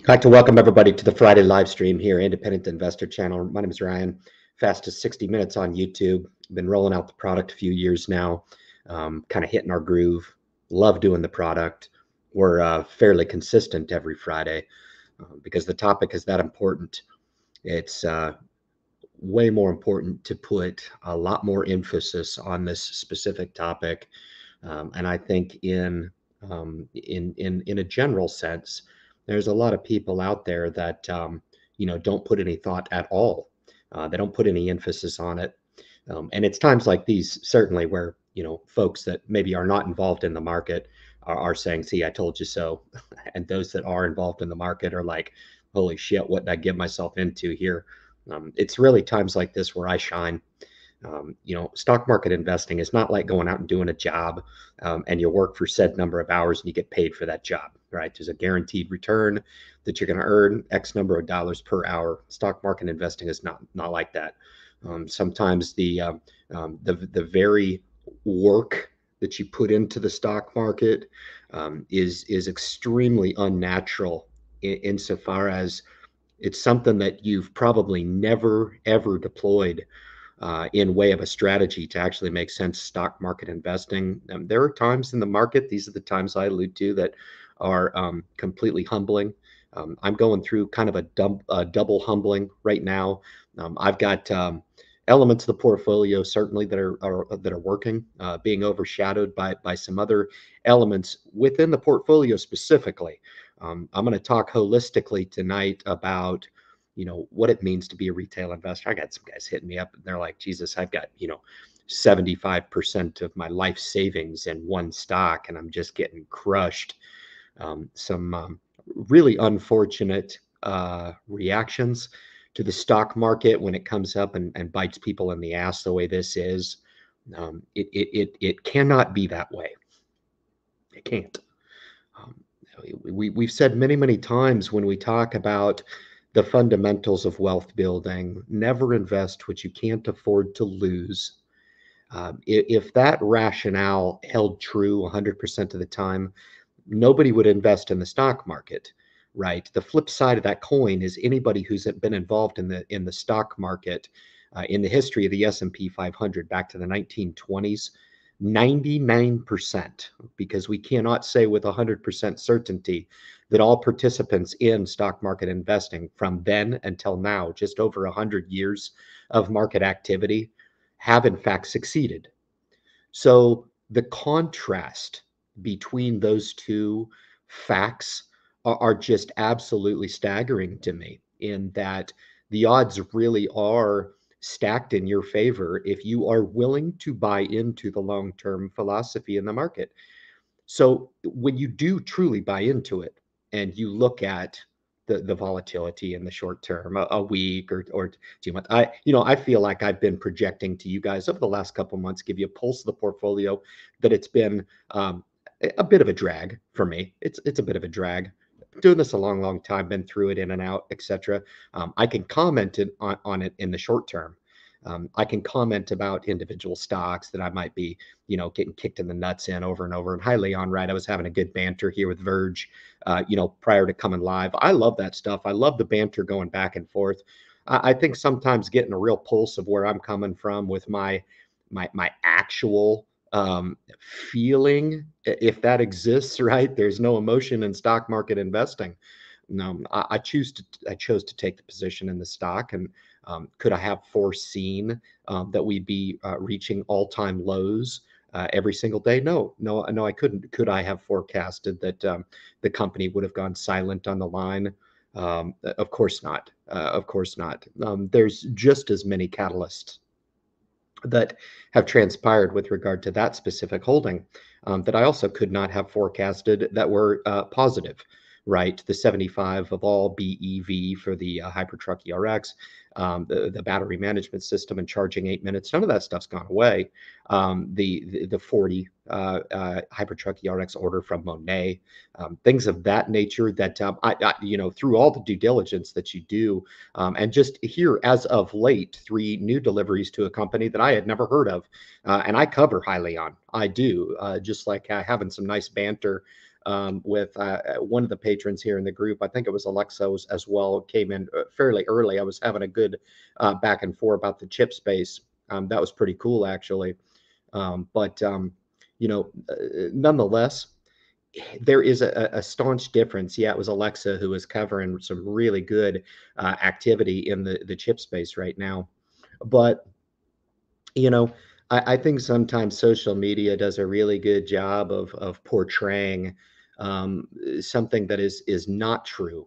I'd like to welcome everybody to the Friday live stream here, Independent Investor Channel. My name is Ryan. Fastest 60 minutes on YouTube. Been rolling out the product a few years now, um, kind of hitting our groove. Love doing the product. We're uh, fairly consistent every Friday uh, because the topic is that important. It's uh, way more important to put a lot more emphasis on this specific topic. Um, and I think in um, in in in a general sense, there's a lot of people out there that um, you know don't put any thought at all. Uh, they don't put any emphasis on it, um, and it's times like these certainly where you know folks that maybe are not involved in the market are, are saying, "See, I told you so," and those that are involved in the market are like, "Holy shit, what did I get myself into here?" Um, it's really times like this where I shine. Um, you know, stock market investing is not like going out and doing a job um, and you work for said number of hours and you get paid for that job, right? There's a guaranteed return that you're going to earn X number of dollars per hour. Stock market investing is not not like that. Um, sometimes the, um, um, the the very work that you put into the stock market um, is is extremely unnatural in, insofar as it's something that you've probably never ever deployed uh, in way of a strategy to actually make sense stock market investing. Um, there are times in the market, these are the times I allude to, that are um, completely humbling. Um, I'm going through kind of a, a double humbling right now. Um, I've got um, elements of the portfolio certainly that are, are that are working, uh, being overshadowed by by some other elements within the portfolio specifically. Um, I'm going to talk holistically tonight about you know what it means to be a retail investor. I got some guys hitting me up and they're like, Jesus, I've got you know 75% of my life savings in one stock and I'm just getting crushed. Um, some um, really unfortunate uh, reactions to the stock market when it comes up and, and bites people in the ass the way this is. Um, it, it, it, it cannot be that way. It can't. Um, we, we've said many, many times when we talk about the fundamentals of wealth building never invest what you can't afford to lose. Um, if, that rationale held true 100% of the time, nobody would invest in the stock market, right? The flip side of that coin is anybody who's been involved in the in the stock market uh, in the history of the S&P 500 back to the 1920s 99%, because we cannot say with 100% certainty that all participants in stock market investing from then until now, just over 100 years of market activity, have in fact succeeded. So the contrast between those two facts are, are just absolutely staggering to me, in that the odds really are stacked in your favor if you are willing to buy into the long term philosophy in the market. So when you do truly buy into it and you look at the, the volatility in the short term, a, a week or, or two months, I, you know, I feel like I've been projecting to you guys over the last couple months, give you a pulse of the portfolio that it's been um, a bit of a drag for me. It's, it's a bit of a drag doing this a long, long time, been through it in and out, etc. Um, I can comment on, on it in the short term. Um, I can comment about individual stocks that I might be, you know, getting kicked in the nuts in over and over. And hi, Leon, right? I was having a good banter here with Verge, uh, you know, prior to coming live. I love that stuff. I love the banter going back and forth. I, I think sometimes getting a real pulse of where I'm coming from with my my my actual um, feeling, if that exists, right? There's no emotion in stock market investing. No, I, I choose to I chose to take the position in the stock, and um, could I have foreseen um, that we'd be uh, reaching all-time lows uh, every single day? No, no, no, I couldn't. Could I have forecasted that um, the company would have gone silent on the line? Um, of course not. Uh, of course not. Um, there's just as many catalysts that have transpired with regard to that specific holding um, that I also could not have forecasted that were uh, positive, right? The 75 of all BEV for the uh, Hypertruck ERX, um, the, the battery management system and charging eight minutes, none of that stuff's gone away. Um, the, the, the 40 uh, uh, Hypertruck ERX order from Monet, um, things of that nature that, um, I, I, you know, through all the due diligence that you do, um, and just here as of late, three new deliveries to a company that I had never heard of. Uh, and I cover Hyliion. I do, uh, just like having some nice banter um, with uh, uh, one of the patrons here in the group. I think it was Alexa as well, came in uh, fairly early. I was having a good uh, back and forth about the chip space. Um, that was pretty cool, actually. Um, but, um, you know, uh, nonetheless, there is a, a, staunch difference. Yeah, it was Alexa who was covering some really good uh, activity in the, the chip space right now. But, you know, I, I, think sometimes social media does a really good job of, of portraying um, something that is is not true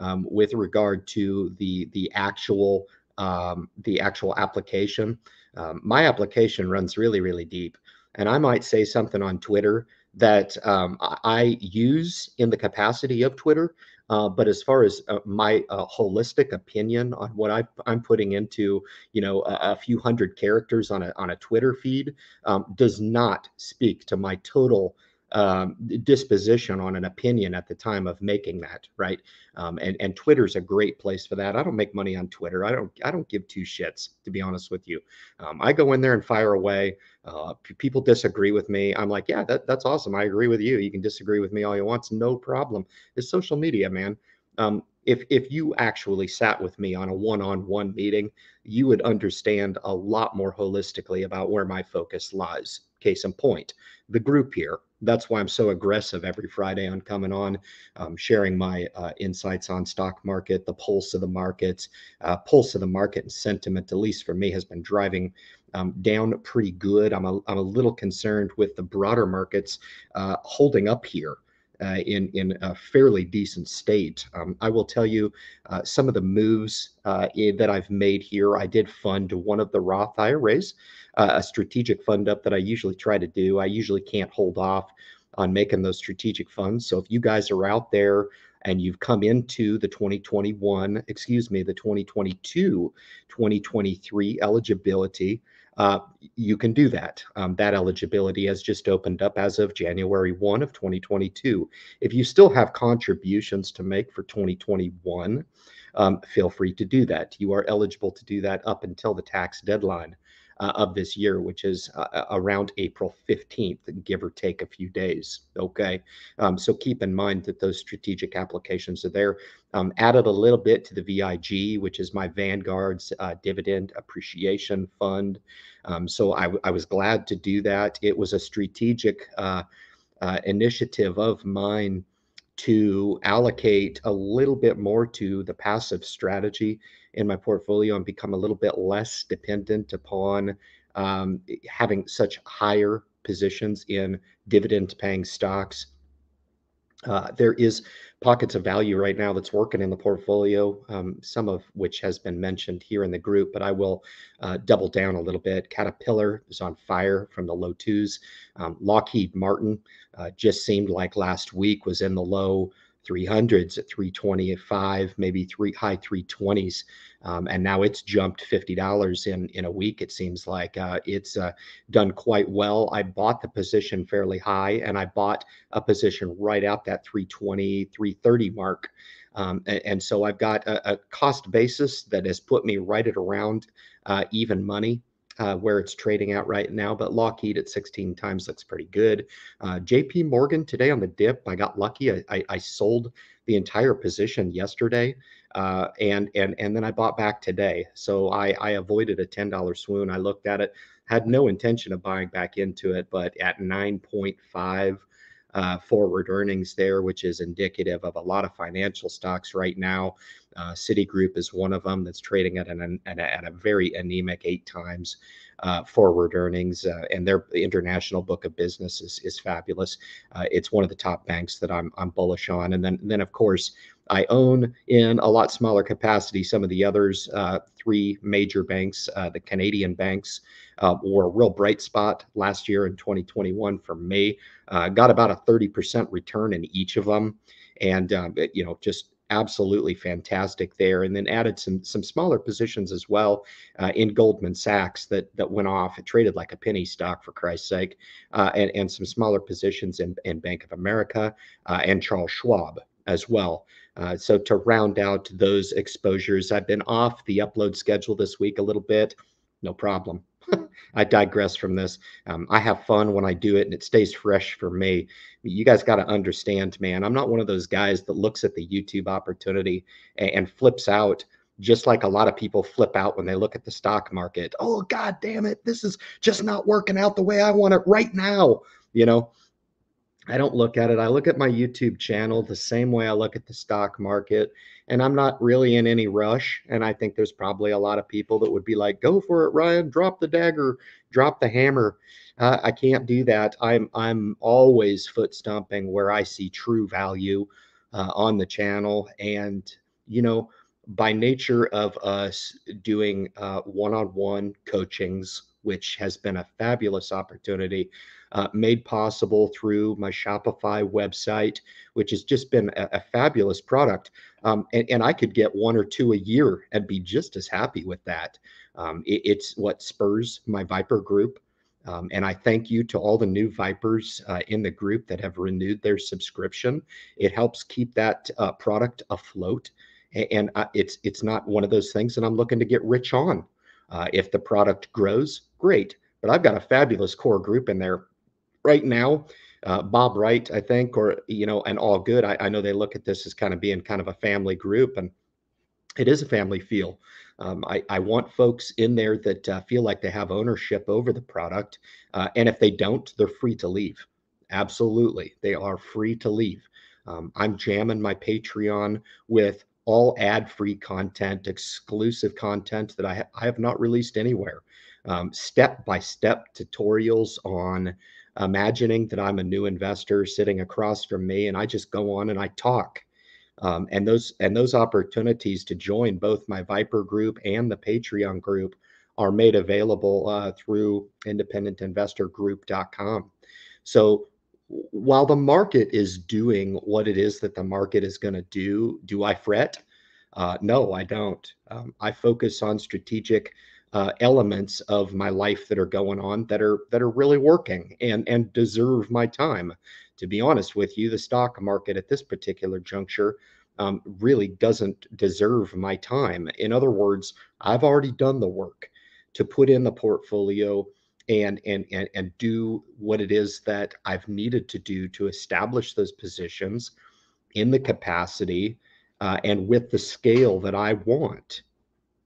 um, with regard to the the actual um, the actual application. Um, my application runs really really deep, and I might say something on Twitter that um, I use in the capacity of Twitter. Uh, but as far as uh, my uh, holistic opinion on what I, am putting into, you know, a, a, few hundred characters on a on a Twitter feed, um, does not speak to my total um, disposition on an opinion at the time of making that right? Um, and and twitter's a great place for that. I don't make money on twitter. I don't i don't give two shits to be honest with you. Um, i go in there and fire away. Uh, people disagree with me. I'm like yeah that, that's awesome. I agree with you. You can disagree with me all you want. It's no problem. It's social media man. Um, if if you actually sat with me on a one-on-one meeting you would understand a lot more holistically about where my focus lies case in point the group here that's why I'm so aggressive every Friday on coming on, um, sharing my uh, insights on stock market, the pulse of the markets, uh, pulse of the market and sentiment, at least for me, has been driving um, down pretty good. I'm a, I'm a little concerned with the broader markets uh, holding up here. Uh, in in a fairly decent state. Um, I will tell you uh, some of the moves uh, that I've made here. I did fund one of the Roth IRAs uh, a strategic fund up that I usually try to do. I usually can't hold off on making those strategic funds. So if you guys are out there and you've come into the 2021, excuse me, the 2022, 2023 eligibility, uh, you can do that. Um, that eligibility has just opened up as of January 1 of 2022. If you still have contributions to make for 2021, um, feel free to do that. You are eligible to do that up until the tax deadline uh, of this year, which is uh, uh around April 15th, give or take a few days. Okay. Um, so keep in mind that those strategic applications are there. Um, added a little bit to the VIG, which is my Vanguard's uh, dividend appreciation fund. Um, so I, I, was glad to do that. It was a strategic uh, uh, initiative of mine to allocate a little bit more to the passive strategy in my portfolio and become a little bit less dependent upon um, having such higher positions in dividend paying stocks. Uh, there is pockets of value right now that's working in the portfolio, um, some of which has been mentioned here in the group, but I will uh, double down a little bit. Caterpillar is on fire from the low twos. Um, Lockheed Martin uh, just seemed like last week was in the low 300s at 325, maybe three high 320s, um, and now it's jumped $50 in in a week. It seems like uh, it's uh, done quite well. I bought the position fairly high, and I bought a position right out that 320, 330 mark. Um, and, and, so I've got a, a, cost basis that has put me right at around uh, even money uh, where it's trading out right now, but Lockheed at 16 times looks pretty good. Uh, JP Morgan today on the dip, I got lucky. I, I, I sold the entire position yesterday, uh, and and and then I bought back today. So I, I avoided a $10 swoon. I looked at it, had no intention of buying back into it, but at 9.5 uh, forward earnings there, which is indicative of a lot of financial stocks right now. Uh, Citigroup is one of them that's trading at an a, at a very anemic eight times uh, forward earnings, uh, and their international book of business is, is fabulous. Uh, it's one of the top banks that I'm I'm bullish on, and then then of course I own in a lot smaller capacity some of the others. Uh, three major banks, uh, the Canadian banks, were a real bright spot last year in 2021 for me. got about a 30% return in each of them, and um, you know just absolutely fantastic there. And then added some some smaller positions as well uh, in Goldman Sachs that that went off. It traded like a penny stock for Christ's sake, uh, and and some smaller positions in, in Bank of America uh, and Charles Schwab as well. Uh, so to round out those exposures, I've been off the upload schedule this week a little bit. No problem. I digress from this. Um, I have fun when I do it and it stays fresh for me. You guys got to understand, man, I'm not one of those guys that looks at the YouTube opportunity and, and flips out just like a lot of people flip out when they look at the stock market. Oh, God damn it. This is just not working out the way I want it right now. You know, I don't look at it. I look at my YouTube channel the same way I look at the stock market, and I'm not really in any rush. And I think there's probably a lot of people that would be like, "Go for it, Ryan! Drop the dagger, drop the hammer." Uh, I can't do that. I'm I'm always foot stomping where I see true value uh, on the channel, and you know, by nature of us doing uh, one-on-one coachings, which has been a fabulous opportunity uh, made possible through my Shopify website, which has just been a, a fabulous product. Um, and, and, I could get one or two a year and be just as happy with that. Um, it, it's what spurs my Viper group. Um, and I thank you to all the new Vipers uh, in the group that have renewed their subscription. It helps keep that uh, product afloat. And, and uh, it's it's not one of those things that I'm looking to get rich on. Uh, if the product grows, great. But I've got a fabulous core group in there right now, uh, Bob Wright, I think, or you know, and all good. I, I, know they look at this as kind of being kind of a family group, and it is a family feel. Um, I, I, want folks in there that uh, feel like they have ownership over the product, uh, and if they don't, they're free to leave. Absolutely, they are free to leave. Um, I'm jamming my Patreon with all ad-free content, exclusive content that I, ha- I have not released anywhere. Um, step-by-step tutorials on imagining that I'm a new investor sitting across from me, and I just go on and I talk. Um, and those and those opportunities to join both my Viper group and the Patreon group are made available uh, through independentinvestorgroup.com. So while the market is doing what it is that the market is going to do, do I fret? Uh, no, I don't. Um, I focus on strategic uh, elements of my life that are going on that are that are really working and and deserve my time. To be honest with you, the stock market at this particular juncture um, really doesn't deserve my time. In other words, I've already done the work to put in the portfolio and and and and do what it is that I've needed to do to establish those positions in the capacity uh, and with the scale that I want.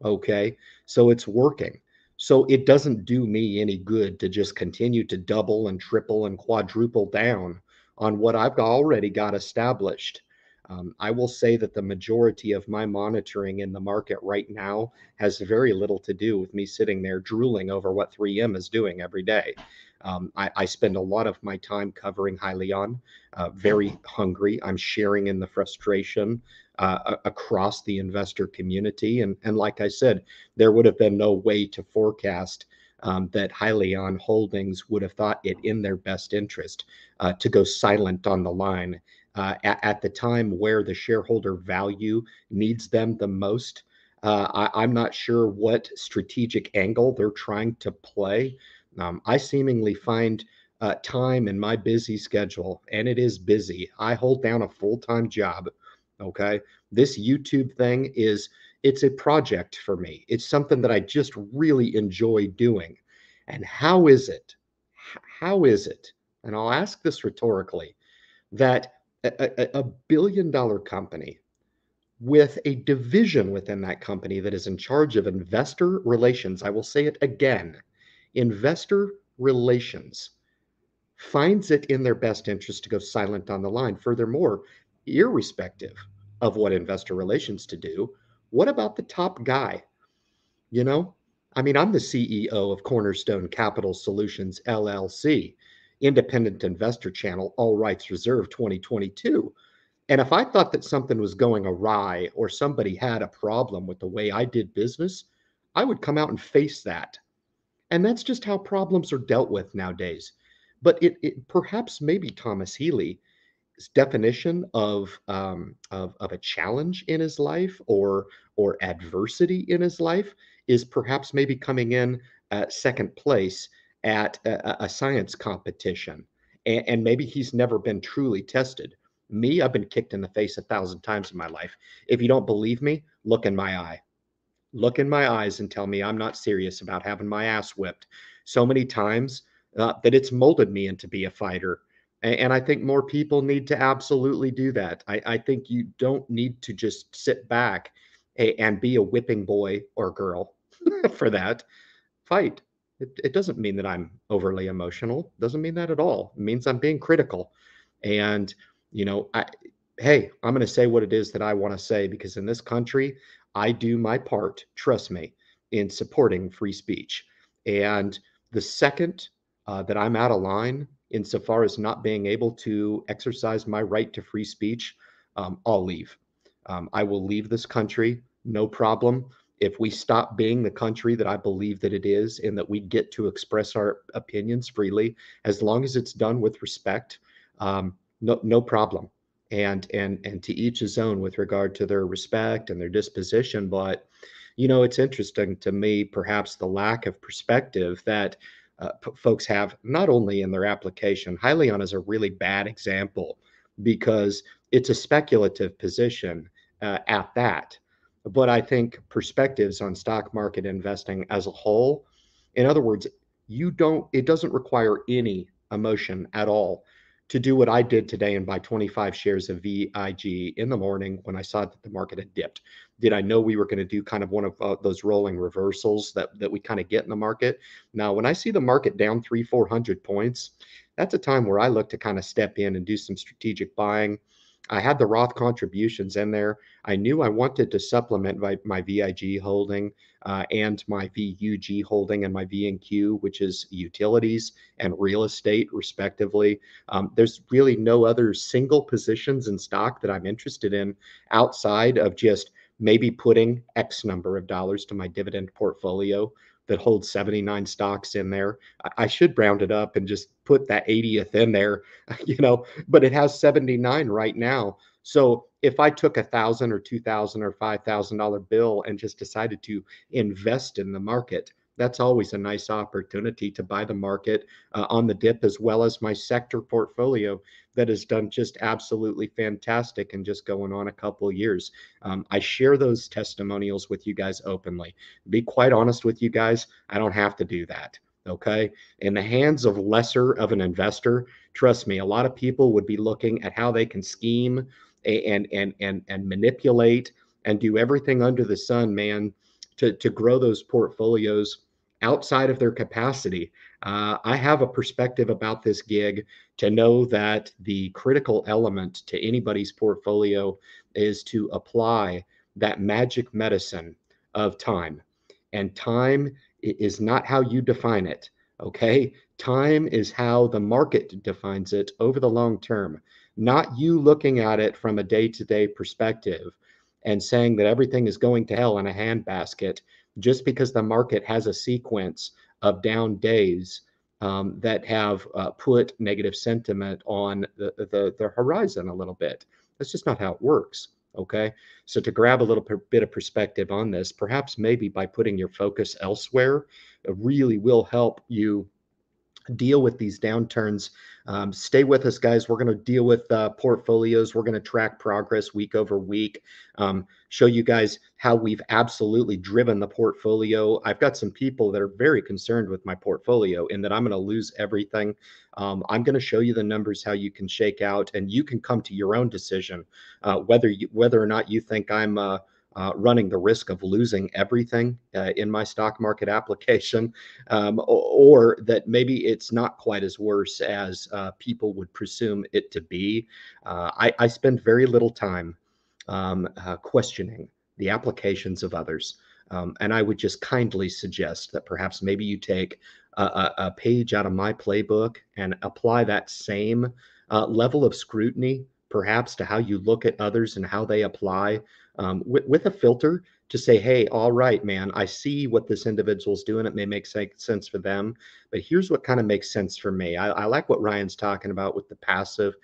Okay. So it's working. So it doesn't do me any good to just continue to double and triple and quadruple down on what I've already got established. Um, I will say that the majority of my monitoring in the market right now has very little to do with me sitting there drooling over what 3M is doing every day. Um, I, I, spend a lot of my time covering Hyliion, uh, very hungry. I'm sharing in the frustration uh, across the investor community. And, and like I said, there would have been no way to forecast um, that Hyliion Holdings would have thought it in their best interest uh, to go silent on the line uh, at, at, the time where the shareholder value needs them the most. Uh, I, am not sure what strategic angle they're trying to play. Um, I seemingly find uh, time in my busy schedule, and it is busy. I hold down a full time job Okay. This YouTube thing is, it's a project for me. It's something that I just really enjoy doing. And how is it? How is it? And I'll ask this rhetorically that a, a, billion dollar company with a division within that company that is in charge of investor relations, I will say it again investor relations finds it in their best interest to go silent on the line. Furthermore, irrespective of what investor relations to do, what about the top guy? You know, I mean, I'm the CEO of Cornerstone Capital Solutions LLC, independent investor channel, all rights reserved 2022. And if I thought that something was going awry or somebody had a problem with the way I did business, I would come out and face that. And that's just how problems are dealt with nowadays. But it, it perhaps maybe Thomas Healy's definition of, um, of of a challenge in his life or or adversity in his life is perhaps maybe coming in at second place at a, a science competition, and, and maybe he's never been truly tested. Me, I've been kicked in the face a thousand times in my life. If you don't believe me, look in my eye. Look in my eyes and tell me I'm not serious about having my ass whipped so many times uh, that it's molded me into be a fighter. And, and, I think more people need to absolutely do that. I, I think you don't need to just sit back and be a whipping boy or girl for that. Fight. It, it doesn't mean that I'm overly emotional. Doesn't mean that at all. It means I'm being critical. And, you know, I, hey, I'm going to say what it is that I want to say because in this country, I do my part, trust me, in supporting free speech. And the second uh, that I'm out of line insofar as not being able to exercise my right to free speech, um, I'll leave. Um, I will leave this country, no problem. If we stop being the country that I believe that it is, and that we get to express our opinions freely, as long as it's done with respect, um, no, no problem. And and and to each his own with regard to their respect and their disposition. But you know, it's interesting to me, perhaps the lack of perspective that uh, p- folks have not only in their application. Hyliion is a really bad example because it's a speculative position uh, at that. But I think perspectives on stock market investing as a whole, in other words, you don't, it doesn't require any emotion at all to do what I did today and buy 25 shares of VIG in the morning when I saw that the market had dipped. Did I know we were going to do kind of one of uh, those rolling reversals that that we kind of get in the market? Now, when I see the market down three, 400 points, that's a time where I look to kind of step in and do some strategic buying. I had the Roth contributions in there. I knew I wanted to supplement my, my VIG holding uh, and my VUG holding and my VNQ, which is utilities and real estate, respectively. Um, there's really no other single positions in stock that I'm interested in outside of just maybe putting X number of dollars to my dividend portfolio that holds 79 stocks in there. I should round it up and just put that 80th in there, you know, but it has 79 right now. So if I took a thousand or two thousand or five thousand dollar bill and just decided to invest in the market, that's always a nice opportunity to buy the market uh, on the dip as well as my sector portfolio that has done just absolutely fantastic and just going on a couple years. Um, I share those testimonials with you guys openly. Be quite honest with you guys, I don't have to do that. Okay. In the hands of lesser of an investor, trust me, a lot of people would be looking at how they can scheme and and and and manipulate and do everything under the sun, man, to to grow those portfolios outside of their capacity. Uh, I have a perspective about this gig to know that the critical element to anybody's portfolio is to apply that magic medicine of time. And time is not how you define it. Okay. Time is how the market defines it over the long term, not you looking at it from a day to day perspective and saying that everything is going to hell in a handbasket just because the market has a sequence of down days um, that have uh, put negative sentiment on the, the, the horizon a little bit. That's just not how it works. Okay. So, to grab a little bit of perspective on this, perhaps maybe by putting your focus elsewhere, it really will help you deal with these downturns. Um, stay with us, guys. We're going to deal with uh, portfolios. We're going to track progress week over week, um, show you guys how we've absolutely driven the portfolio. I've got some people that are very concerned with my portfolio in that I'm going to lose everything. Um, I'm going to show you the numbers, how you can shake out, and you can come to your own decision uh, whether you, whether or not you think I'm. Uh, uh, running the risk of losing everything uh, in my stock market application, um, or, or, that maybe it's not quite as worse as uh, people would presume it to be. Uh, I, I, spend very little time um, uh, questioning the applications of others. Um, and I would just kindly suggest that perhaps maybe you take a, a, a page out of my playbook and apply that same uh, level of scrutiny perhaps to how you look at others and how they apply um, with, with a filter to say, hey, all right, man, I see what this individual's doing. It may make sense for them, but here's what kind of makes sense for me. I, I like what Ryan's talking about with the passive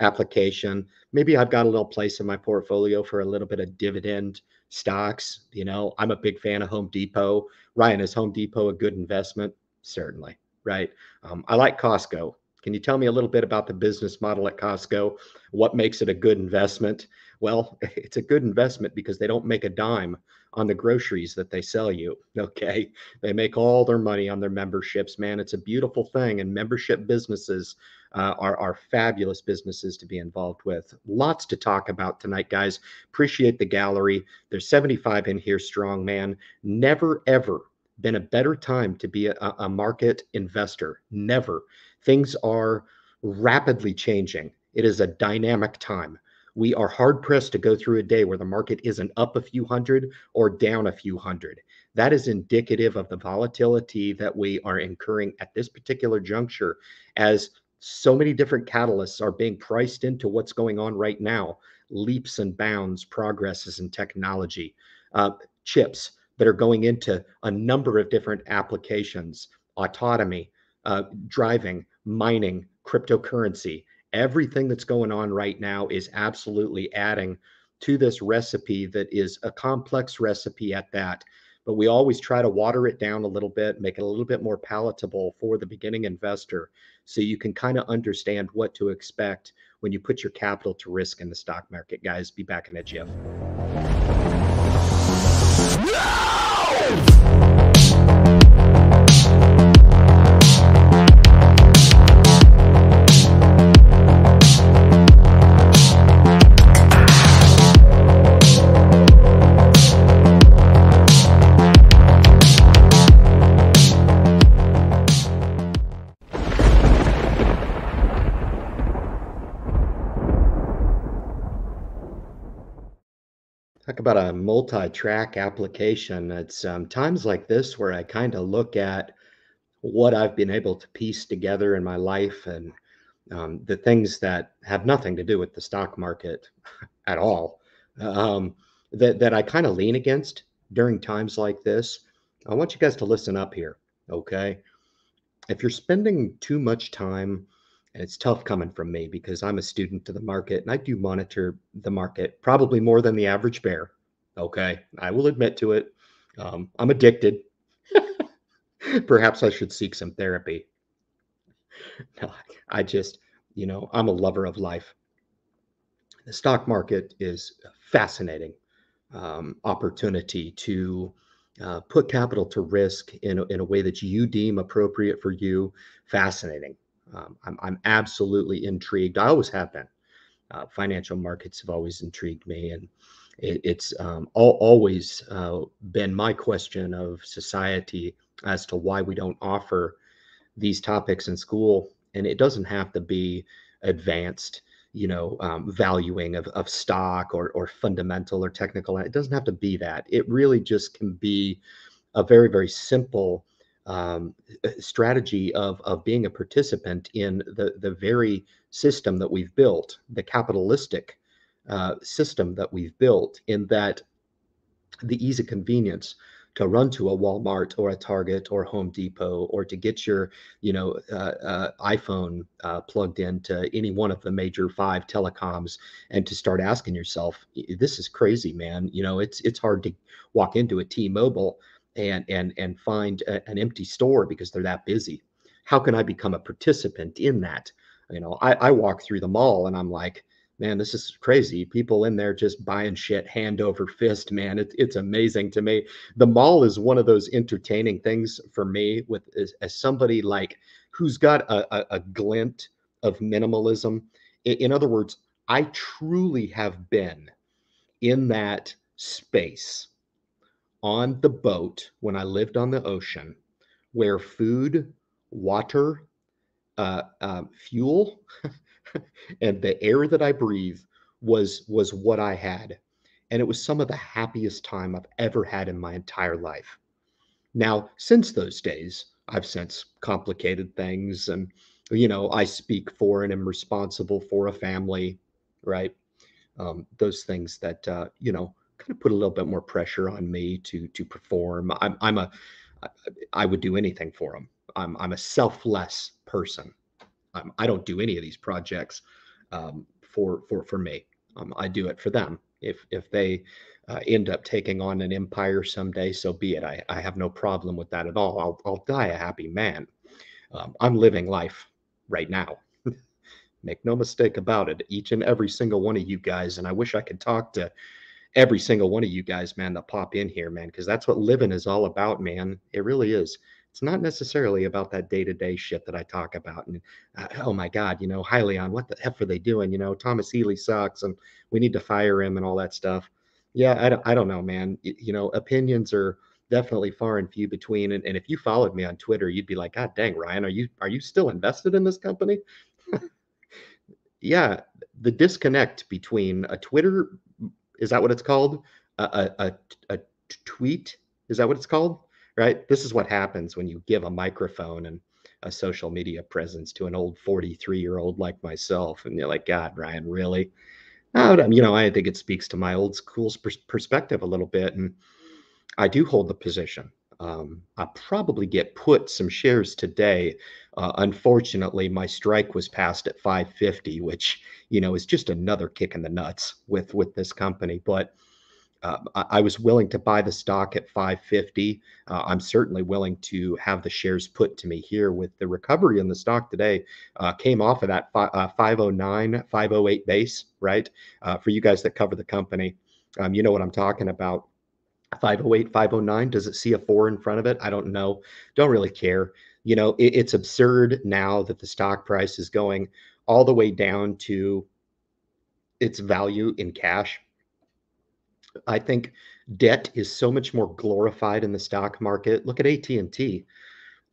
application. Maybe I've got a little place in my portfolio for a little bit of dividend stocks. You know, I'm a big fan of Home Depot. Ryan, is Home Depot a good investment? Certainly, right? Um, I like Costco. Can you tell me a little bit about the business model at Costco? What makes it a good investment? Well, it's a good investment because they don't make a dime on the groceries that they sell you. Okay. They make all their money on their memberships, man. It's a beautiful thing. And membership businesses uh, are, are fabulous businesses to be involved with. Lots to talk about tonight, guys. Appreciate the gallery. There's 75 in here strong, man. Never, ever been a better time to be a, a market investor. Never. Things are rapidly changing. It is a dynamic time we are hard pressed to go through a day where the market isn't up a few hundred or down a few hundred. That is indicative of the volatility that we are incurring at this particular juncture as so many different catalysts are being priced into what's going on right now leaps and bounds, progresses in technology, uh, chips that are going into a number of different applications, autonomy, uh, driving, mining, cryptocurrency everything that's going on right now is absolutely adding to this recipe that is a complex recipe at that. But we always try to water it down a little bit, make it a little bit more palatable for the beginning investor so you can kind of understand what to expect when you put your capital to risk in the stock market. Guys, be back in a jiff. Talk about a multi-track application. It's um, times like this where I kind of look at what I've been able to piece together in my life and um, the things that have nothing to do with the stock market at all um, that, that I kind of lean against during times like this. I want you guys to listen up here, okay? If you're spending too much time and it's tough coming from me because I'm a student to the market and I do monitor the market probably more than the average bear. Okay. I will admit to it. Um, I'm addicted. Perhaps I should seek some therapy. No, I just, you know, I'm a lover of life. The stock market is a fascinating um, opportunity to uh, put capital to risk in a, in a way that you deem appropriate for you. Fascinating. Um, I'm, I'm absolutely intrigued. I always have been. Uh, financial markets have always intrigued me, and it, it's um, all, always uh, been my question of society as to why we don't offer these topics in school. And it doesn't have to be advanced, you know, um, valuing of, of stock or, or fundamental or technical. It doesn't have to be that. It really just can be a very, very simple um, strategy of of being a participant in the the very system that we've built, the capitalistic uh, system that we've built, in that the ease of convenience to run to a Walmart or a Target or Home Depot or to get your, you know, uh, uh, iPhone uh, plugged into any one of the major five telecoms and to start asking yourself, this is crazy, man. You know, it's it's hard to walk into a T-Mobile and and and find a, an empty store because they're that busy. How can i become a participant in that? You know i, I walk through the mall and i'm like man this is crazy. People in there just buying shit hand over fist man. It, it's amazing to me. The mall is one of those entertaining things for me with as, as somebody like who's got a, a, a glint of minimalism. In, in other words i truly have been in that space on the boat when I lived on the ocean where food, water, uh, uh, fuel, and the air that I breathe was was what I had, and it was some of the happiest time I've ever had in my entire life. Now, since those days, I've since complicated things, and you know, I speak for and am responsible for a family, right? Um, those things that uh, you know kind of put a little bit more pressure on me to to perform. I'm I'm a I would do anything for them. I'm I'm a selfless person. I don't do any of these projects um, for for for me. Um, I do it for them. If if they uh, end up taking on an empire someday, so be it. I, I have no problem with that at all. I'll I'll die a happy man. Um, I'm living life right now. Make no mistake about it. Each and every single one of you guys, and I wish I could talk to every single one of you guys, man, that pop in here, man, because that's what living is all about, man. It really is. It's not necessarily about that day to day shit that I talk about. And uh, oh my God, you know, Hyliion, what the F are they doing? You know, Thomas Healy sucks and we need to fire him and all that stuff. Yeah, I don't, I don't know, man. You, you know, opinions are definitely far and few between. And, and if you followed me on Twitter, you'd be like, God dang, Ryan, are you are you still invested in this company? yeah, the disconnect between a Twitter is that what it's called? A, a, a, tweet is that what it's called? Right. This is what happens when you give a microphone and a social media presence to an old 43 year old like myself. And you're like, God, Ryan, really? I you know, I think it speaks to my old school's perspective a little bit. And I do hold the position. Um, I probably get put some shares today. Uh, unfortunately, my strike was passed at 550, which you know is just another kick in the nuts with with this company. But uh, I, I, was willing to buy the stock at 550. Uh, I'm certainly willing to have the shares put to me here with the recovery in the stock today. Uh, came off of that fi- 509, 508 base, right? Uh, for you guys that cover the company, um, you know what I'm talking about. 508, 509. Does it see a four in front of it? I don't know. Don't really care. You know, it, it's absurd now that the stock price is going all the way down to its value in cash. I think debt is so much more glorified in the stock market. Look at AT&T.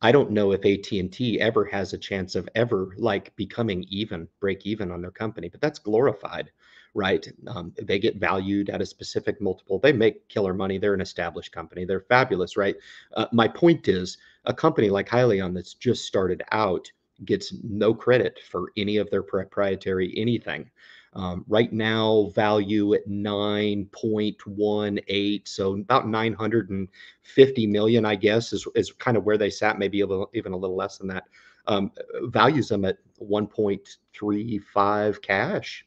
I don't know if AT&T ever has a chance of ever like becoming even, break even on their company, but that's glorified right? Um, they get valued at a specific multiple. They make killer money. They're an established company. They're fabulous, right? Uh, my point is, a company like Hyliion that's just started out gets no credit for any of their proprietary anything. Um, right now, value at 9.18, so about 950 million, I guess, is, is kind of where they sat, maybe a little, even a little less than that. Um, values them at 1.35 cash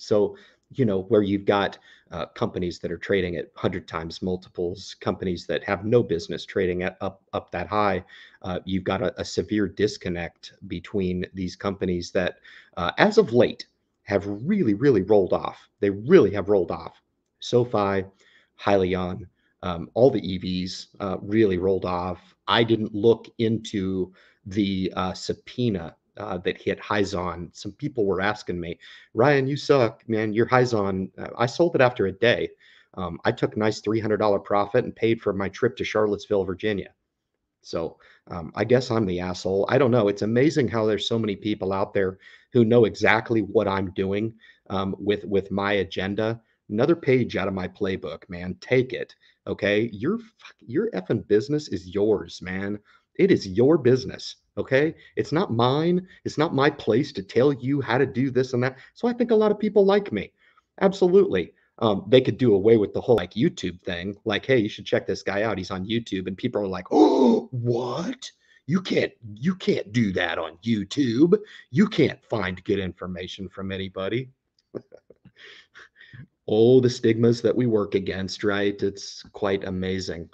so, you know, where you've got uh, companies that are trading at 100 times multiples, companies that have no business trading at up up that high, uh, you've got a, a, severe disconnect between these companies that, uh, as of late, have really, really rolled off. They really have rolled off. SoFi, Hyliion, um, all the EVs uh, really rolled off. I didn't look into the uh, subpoena uh, that hit Hyzon. Some people were asking me, Ryan, you suck, man. Your Hyzon. Uh, I sold it after a day. Um, I took a nice $300 profit and paid for my trip to Charlottesville, Virginia. So um, I guess I'm the asshole. I don't know. It's amazing how there's so many people out there who know exactly what I'm doing um, with with my agenda. Another page out of my playbook, man. Take it. Okay, your your effing business is yours, man. It is your business. Okay. It's not mine. It's not my place to tell you how to do this and that. So I think a lot of people like me. Absolutely. Um, they could do away with the whole like YouTube thing. Like, hey, you should check this guy out. He's on YouTube. And people are like, oh, what? You can't you can't do that on YouTube. You can't find good information from anybody. oh, the stigmas that we work against, right? It's quite amazing.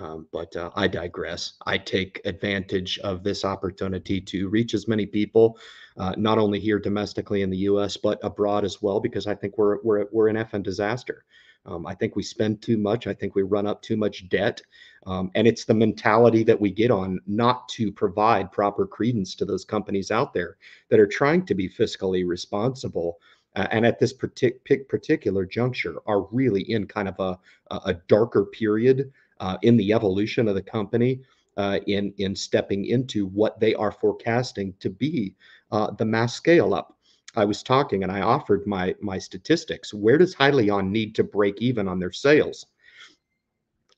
Um, but uh, I digress. I take advantage of this opportunity to reach as many people, uh, not only here domestically in the U.S. but abroad as well, because I think we're we're we're an effing disaster. Um, I think we spend too much. I think we run up too much debt, um, and it's the mentality that we get on not to provide proper credence to those companies out there that are trying to be fiscally responsible. Uh, and at this partic- particular juncture, are really in kind of a, a darker period uh, in the evolution of the company, uh, in in stepping into what they are forecasting to be uh, the mass scale up. I was talking and I offered my my statistics. Where does Hyliion need to break even on their sales?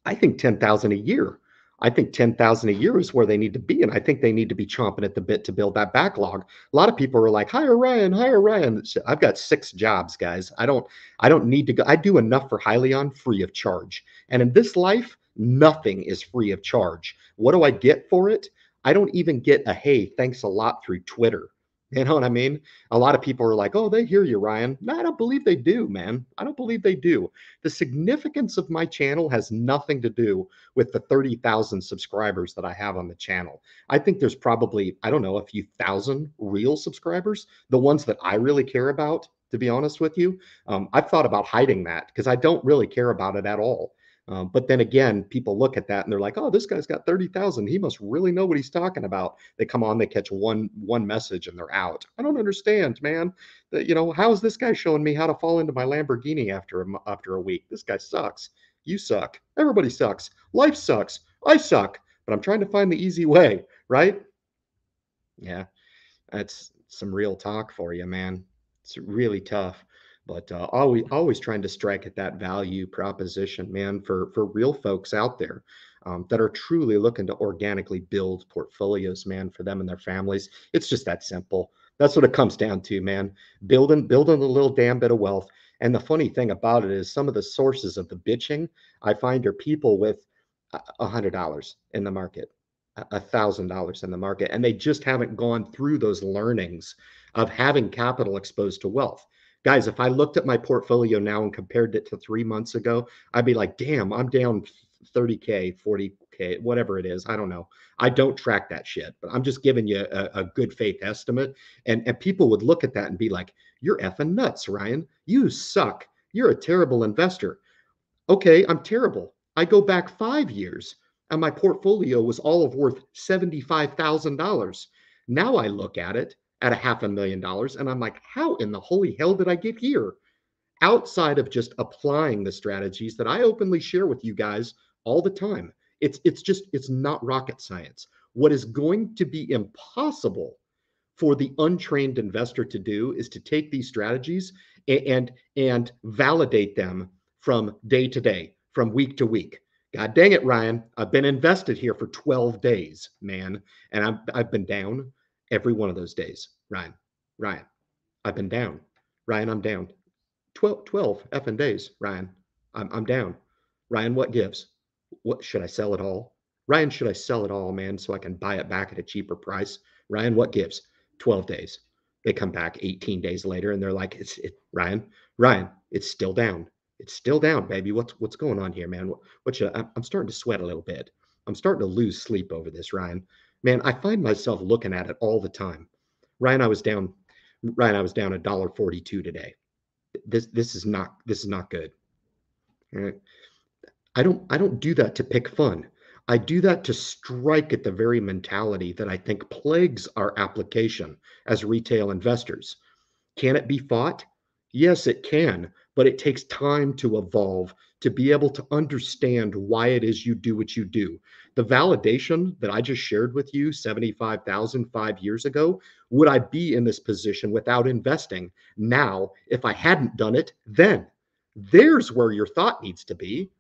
I think ten thousand a year. I think 10,000 a year is where they need to be. And I think they need to be chomping at the bit to build that backlog. A lot of people are like, hire Ryan, hire Ryan. I've got six jobs, guys. I don't, I don't need to go. I do enough for Hyliion free of charge. And in this life, Nothing is free of charge. What do I get for it? I don't even get a hey, thanks a lot through Twitter. You know what I mean? A lot of people are like, oh, they hear you, Ryan. No, I don't believe they do, man. I don't believe they do. The significance of my channel has nothing to do with the 30,000 subscribers that I have on the channel. I think there's probably, I don't know, a few thousand real subscribers, the ones that I really care about, to be honest with you. Um, I've thought about hiding that because I don't really care about it at all. Um, but then again, people look at that and they're like, "Oh, this guy's got thirty thousand. He must really know what he's talking about." They come on, they catch one one message, and they're out. I don't understand, man. That you know, how is this guy showing me how to fall into my Lamborghini after a, after a week? This guy sucks. You suck. Everybody sucks. Life sucks. I suck. But I'm trying to find the easy way, right? Yeah, that's some real talk for you, man. It's really tough but uh, always always trying to strike at that value proposition man for for real folks out there um, that are truly looking to organically build portfolios man for them and their families. It's just that simple. That's what it comes down to man building building a little damn bit of wealth. And the funny thing about it is some of the sources of the bitching i find are people with a hundred dollars in the market a thousand dollars in the market and they just haven't gone through those learnings of having capital exposed to wealth guys, if I looked at my portfolio now and compared it to three months ago, I'd be like, damn, I'm down 30K, 40K, whatever it is. I don't know. I don't track that shit, but I'm just giving you a, a good faith estimate. And, and people would look at that and be like, you're effing nuts, Ryan. You suck. You're a terrible investor. Okay, I'm terrible. I go back five years and my portfolio was all of worth $75,000. Now I look at it at a half a million dollars. And I'm like, how in the holy hell did I get here? Outside of just applying the strategies that I openly share with you guys all the time. It's it's just it's not rocket science. What is going to be impossible for the untrained investor to do is to take these strategies and and, and validate them from day to day, from week to week. God dang it, Ryan. I've been invested here for 12 days, man. And I've, I've been down every one of those days. Ryan, Ryan, I've been down. Ryan, I'm down. 12, 12 effing days, Ryan. I'm, I'm down. Ryan, what gives? What should I sell it all? Ryan, should I sell it all, man, so I can buy it back at a cheaper price? Ryan, what gives? 12 days. They come back 18 days later and they're like, it's it, Ryan, Ryan, it's still down. It's still down, baby. What's what's going on here, man? What, what should I, I'm starting to sweat a little bit. I'm starting to lose sleep over this, Ryan man, I find myself looking at it all the time. Ryan, I was down. Ryan, I was down a dollar forty-two today. This this is not this is not good. I don't I don't do that to pick fun. I do that to strike at the very mentality that I think plagues our application as retail investors. Can it be fought? Yes, it can, but it takes time to evolve to be able to understand why it is you do what you do. The validation that I just shared with you 75,000 five years ago, would I be in this position without investing now if I hadn't done it then? There's where your thought needs to be,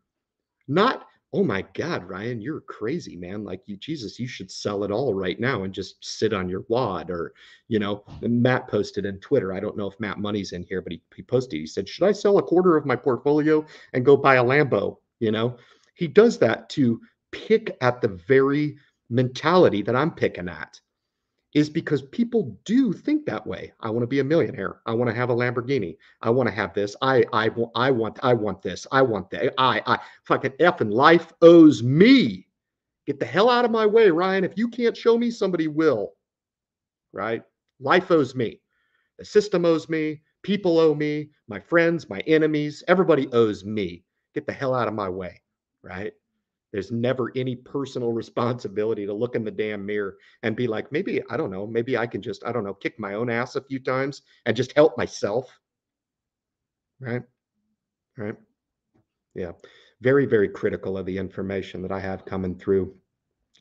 not oh my God, Ryan, you're crazy, man. Like you, Jesus, you should sell it all right now and just sit on your wad. Or, you know, Matt posted in Twitter. I don't know if Matt Money's in here, but he, he posted, he said, Should I sell a quarter of my portfolio and go buy a Lambo? You know, he does that to pick at the very mentality that I'm picking at is because people do think that way. I want to be a millionaire. I want to have a Lamborghini. I want to have this. I I I want I want this. I want that. I I fucking effing life owes me. Get the hell out of my way, Ryan. If you can't show me, somebody will. Right? Life owes me. The system owes me. People owe me. My friends, my enemies, everybody owes me. Get the hell out of my way. Right? There's never any personal responsibility to look in the damn mirror and be like, maybe, I don't know, maybe I can just, I don't know, kick my own ass a few times and just help myself. Right? Right? Yeah. Very, very critical of the information that I have coming through.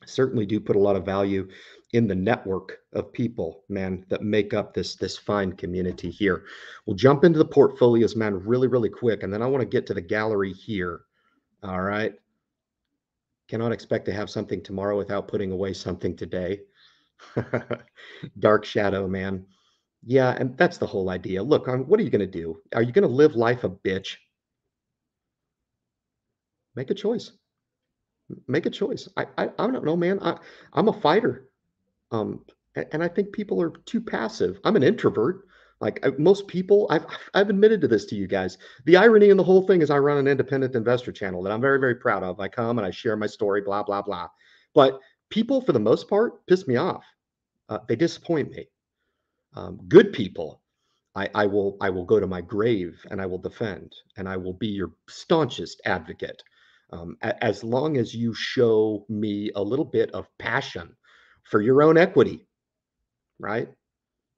Certainly do put a lot of value in the network of people, man, that make up this this fine community here. We'll jump into the portfolios, man, really, really quick, and then I want to get to the gallery here. All right cannot expect to have something tomorrow without putting away something today. Dark shadow, man. Yeah, and that's the whole idea. Look, um, what are you going to do? Are you going to live life a bitch? Make a choice. Make a choice. I, I, I don't know, man. I, I'm a fighter. Um, A- And I think people are too passive. I'm an introvert. Like most people, I've I've admitted to this to you guys. The irony in the whole thing is I run an independent investor channel that I'm very, very proud of. I come and I share my story, blah, blah, blah. But people, for the most part, piss me off. Uh, they disappoint me. Um, good people, I, I will I will go to my grave and I will defend and I will be your staunchest advocate. Um, a- as long as you show me a little bit of passion for your own equity, right?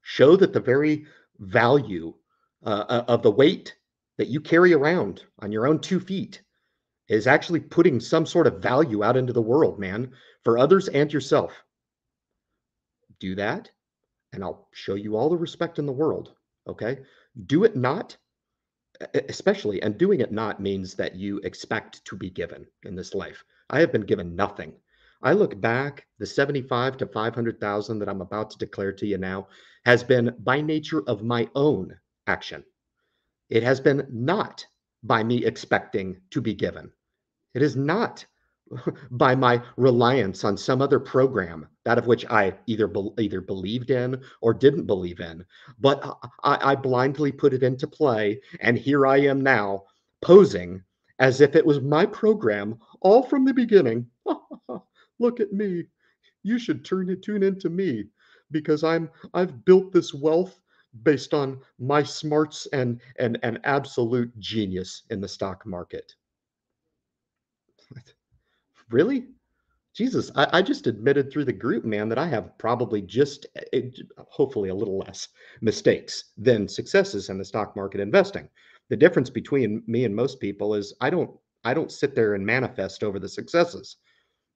Show that the very value uh, uh, of the weight that you carry around on your own two feet is actually putting some sort of value out into the world, man, for others and yourself. Do that, and I'll show you all the respect in the world. Okay. Do it not, especially, and doing it not means that you expect to be given in this life. I have been given nothing. I look back, the 75 to 500,000 that I'm about to declare to you now has been by nature of my own action. It has been not by me expecting to be given. It is not by my reliance on some other program, that of which I either bel either believed in or didn't believe in, but I, I blindly put it into play, and here I am now posing as if it was my program all from the beginning. Look at me. You should turn it tune into me because I'm I've built this wealth based on my smarts and and and absolute genius in the stock market. Really? Jesus, I, I just admitted through the group, man, that I have probably just, eh, hopefully, a little less mistakes than successes in the stock market investing. The difference between me and most people is I don't, I don't sit there and manifest over the successes.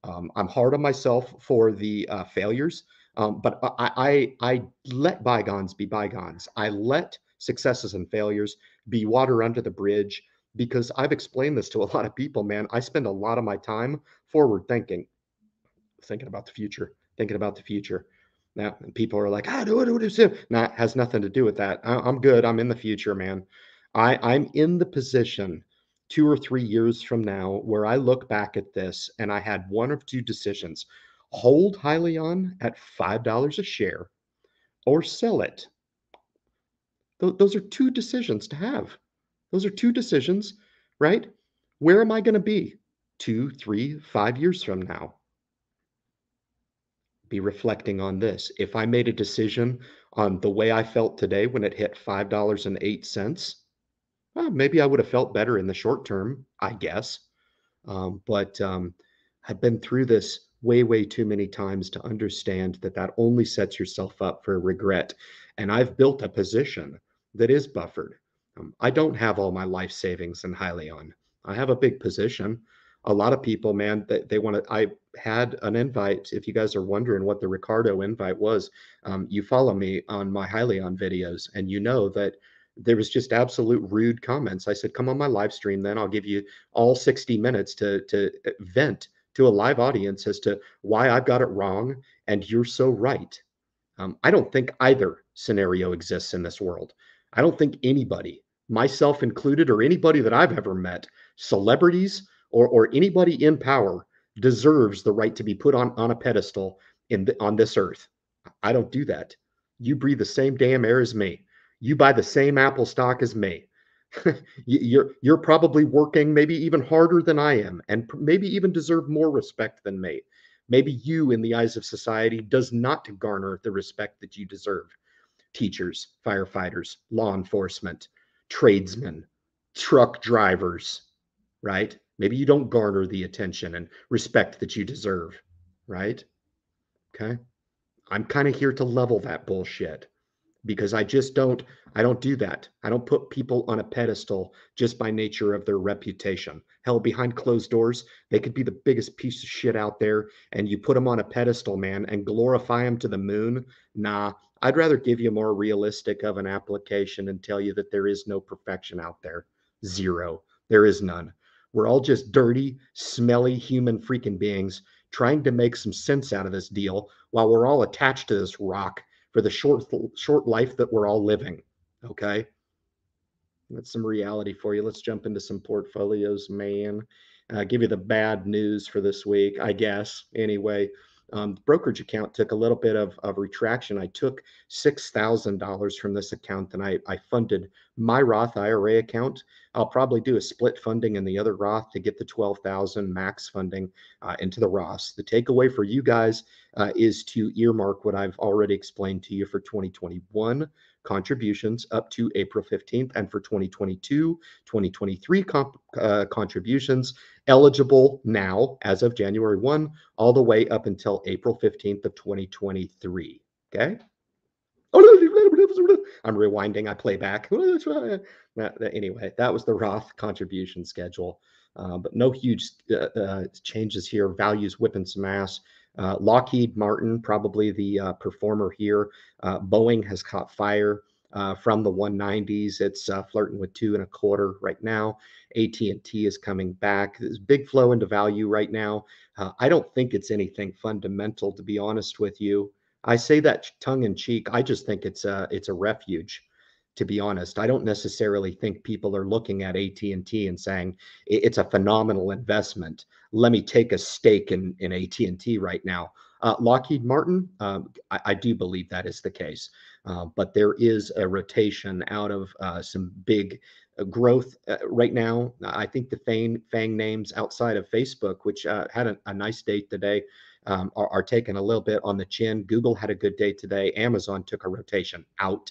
Um, I'm hard on myself for the uh, failures, um, but I, I, I let bygones be bygones. I let successes and failures be water under the bridge because I've explained this to a lot of people, man. I spend a lot of my time forward thinking thinking about the future, thinking about the future. Now, people are like, ah, do it, do it, do it. Nah, has nothing to do with that. I, I'm good. I'm in the future, man. I, I'm in the position two or three years from now where I look back at this and I had one of two decisions hold Hyliion at $5 a share or sell it. Th- those are two decisions to have. Those are two decisions, right? Where am I going to be two, three, five years from now? be reflecting on this. If I made a decision on the way I felt today when it hit $5.08, well, maybe I would have felt better in the short term, I guess. Um, but um, I've been through this way, way too many times to understand that that only sets yourself up for regret. And I've built a position that is buffered. Um, I don't have all my life savings in Hyliion. I have a big position a lot of people, man, they, they want to. I had an invite. If you guys are wondering what the Ricardo invite was, um, you follow me on my Hyliion videos, and you know that there was just absolute rude comments. I said, "Come on my live stream, then I'll give you all 60 minutes to to uh, vent to a live audience as to why I've got it wrong and you're so right." Um, I don't think either scenario exists in this world. I don't think anybody, myself included, or anybody that I've ever met, celebrities or, or anybody in power deserves the right to be put on, on a pedestal in the, on this earth. I don't do that. You breathe the same damn air as me. You buy the same Apple stock as me. you're you're probably working maybe even harder than I am, and maybe even deserve more respect than me. Maybe you, in the eyes of society, does not garner the respect that you deserve. Teachers, firefighters, law enforcement, tradesmen, truck drivers, right? Maybe you don't garner the attention and respect that you deserve, right? Okay. I'm kind of here to level that bullshit because I just don't I don't do that. I don't put people on a pedestal just by nature of their reputation. Hell, behind closed doors, they could be the biggest piece of shit out there and you put them on a pedestal, man, and glorify them to the moon. Nah, I'd rather give you a more realistic of an application and tell you that there is no perfection out there. Zero. There is none. We're all just dirty, smelly human freaking beings trying to make some sense out of this deal while we're all attached to this rock for the short short life that we're all living. Okay? That's some reality for you. Let's jump into some portfolios, man. Uh, give you the bad news for this week, I guess. Anyway, Um, brokerage account took a little bit of, of retraction. I took $6,000 from this account and I, I funded my Roth IRA account. I'll probably do a split funding in the other Roth to get the 12,000 max funding uh, into the Roth. The takeaway for you guys uh, is to earmark what I've already explained to you for 2021 contributions up to April 15th, and for 2022, 2023 comp, uh, contributions eligible now as of January 1 all the way up until April 15th of 2023. Okay. I'm rewinding. I play back. anyway, that was the Roth contribution schedule, uh, but no huge uh, uh, changes here. Values whipping some ass. Uh, Lockheed Martin, probably the uh, performer here. Uh, Boeing has caught fire from the 190s. It's flirting with two and a quarter right now. AT&T is coming back. There's big flow into value right now. I don't think it's anything fundamental, to be honest with you. I say that tongue in cheek. I just think it's a it's a refuge to be honest. I don't necessarily think people are looking at AT&T and saying it's a phenomenal investment. Let me take a stake in, in AT&T right now. Uh, Lockheed Martin, um, I, I, do believe that is the case. Uh, but there is a rotation out of uh, some big uh, growth uh, right now. I think the FANG, FANG names outside of Facebook, which uh, had a, a, nice day today, um, are, are taking a little bit on the chin. Google had a good day today. Amazon took a rotation out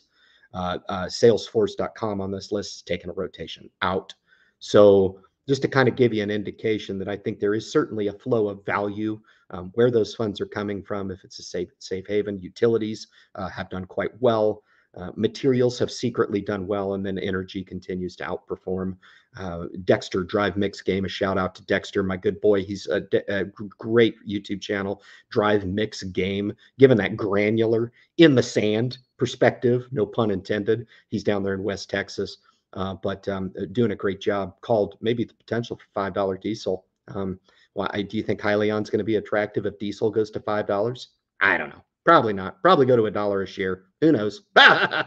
uh, uh, Salesforce.com on this list is taking a rotation out. So just to kind of give you an indication that I think there is certainly a flow of value um, where those funds are coming from. If it's a safe safe haven, utilities uh, have done quite well. Uh, materials have secretly done well, and then energy continues to outperform. Uh, Dexter Drive Mix Game, a shout out to Dexter, my good boy. He's a, a, great YouTube channel, Drive Mix Game, given that granular in the sand perspective, no pun intended. He's down there in West Texas, uh, but um, doing a great job. Called maybe the potential for $5 diesel. Um, why do you think Hyliion's going to be attractive if diesel goes to $5? I don't know. Probably not. Probably go to a dollar a share. Who knows?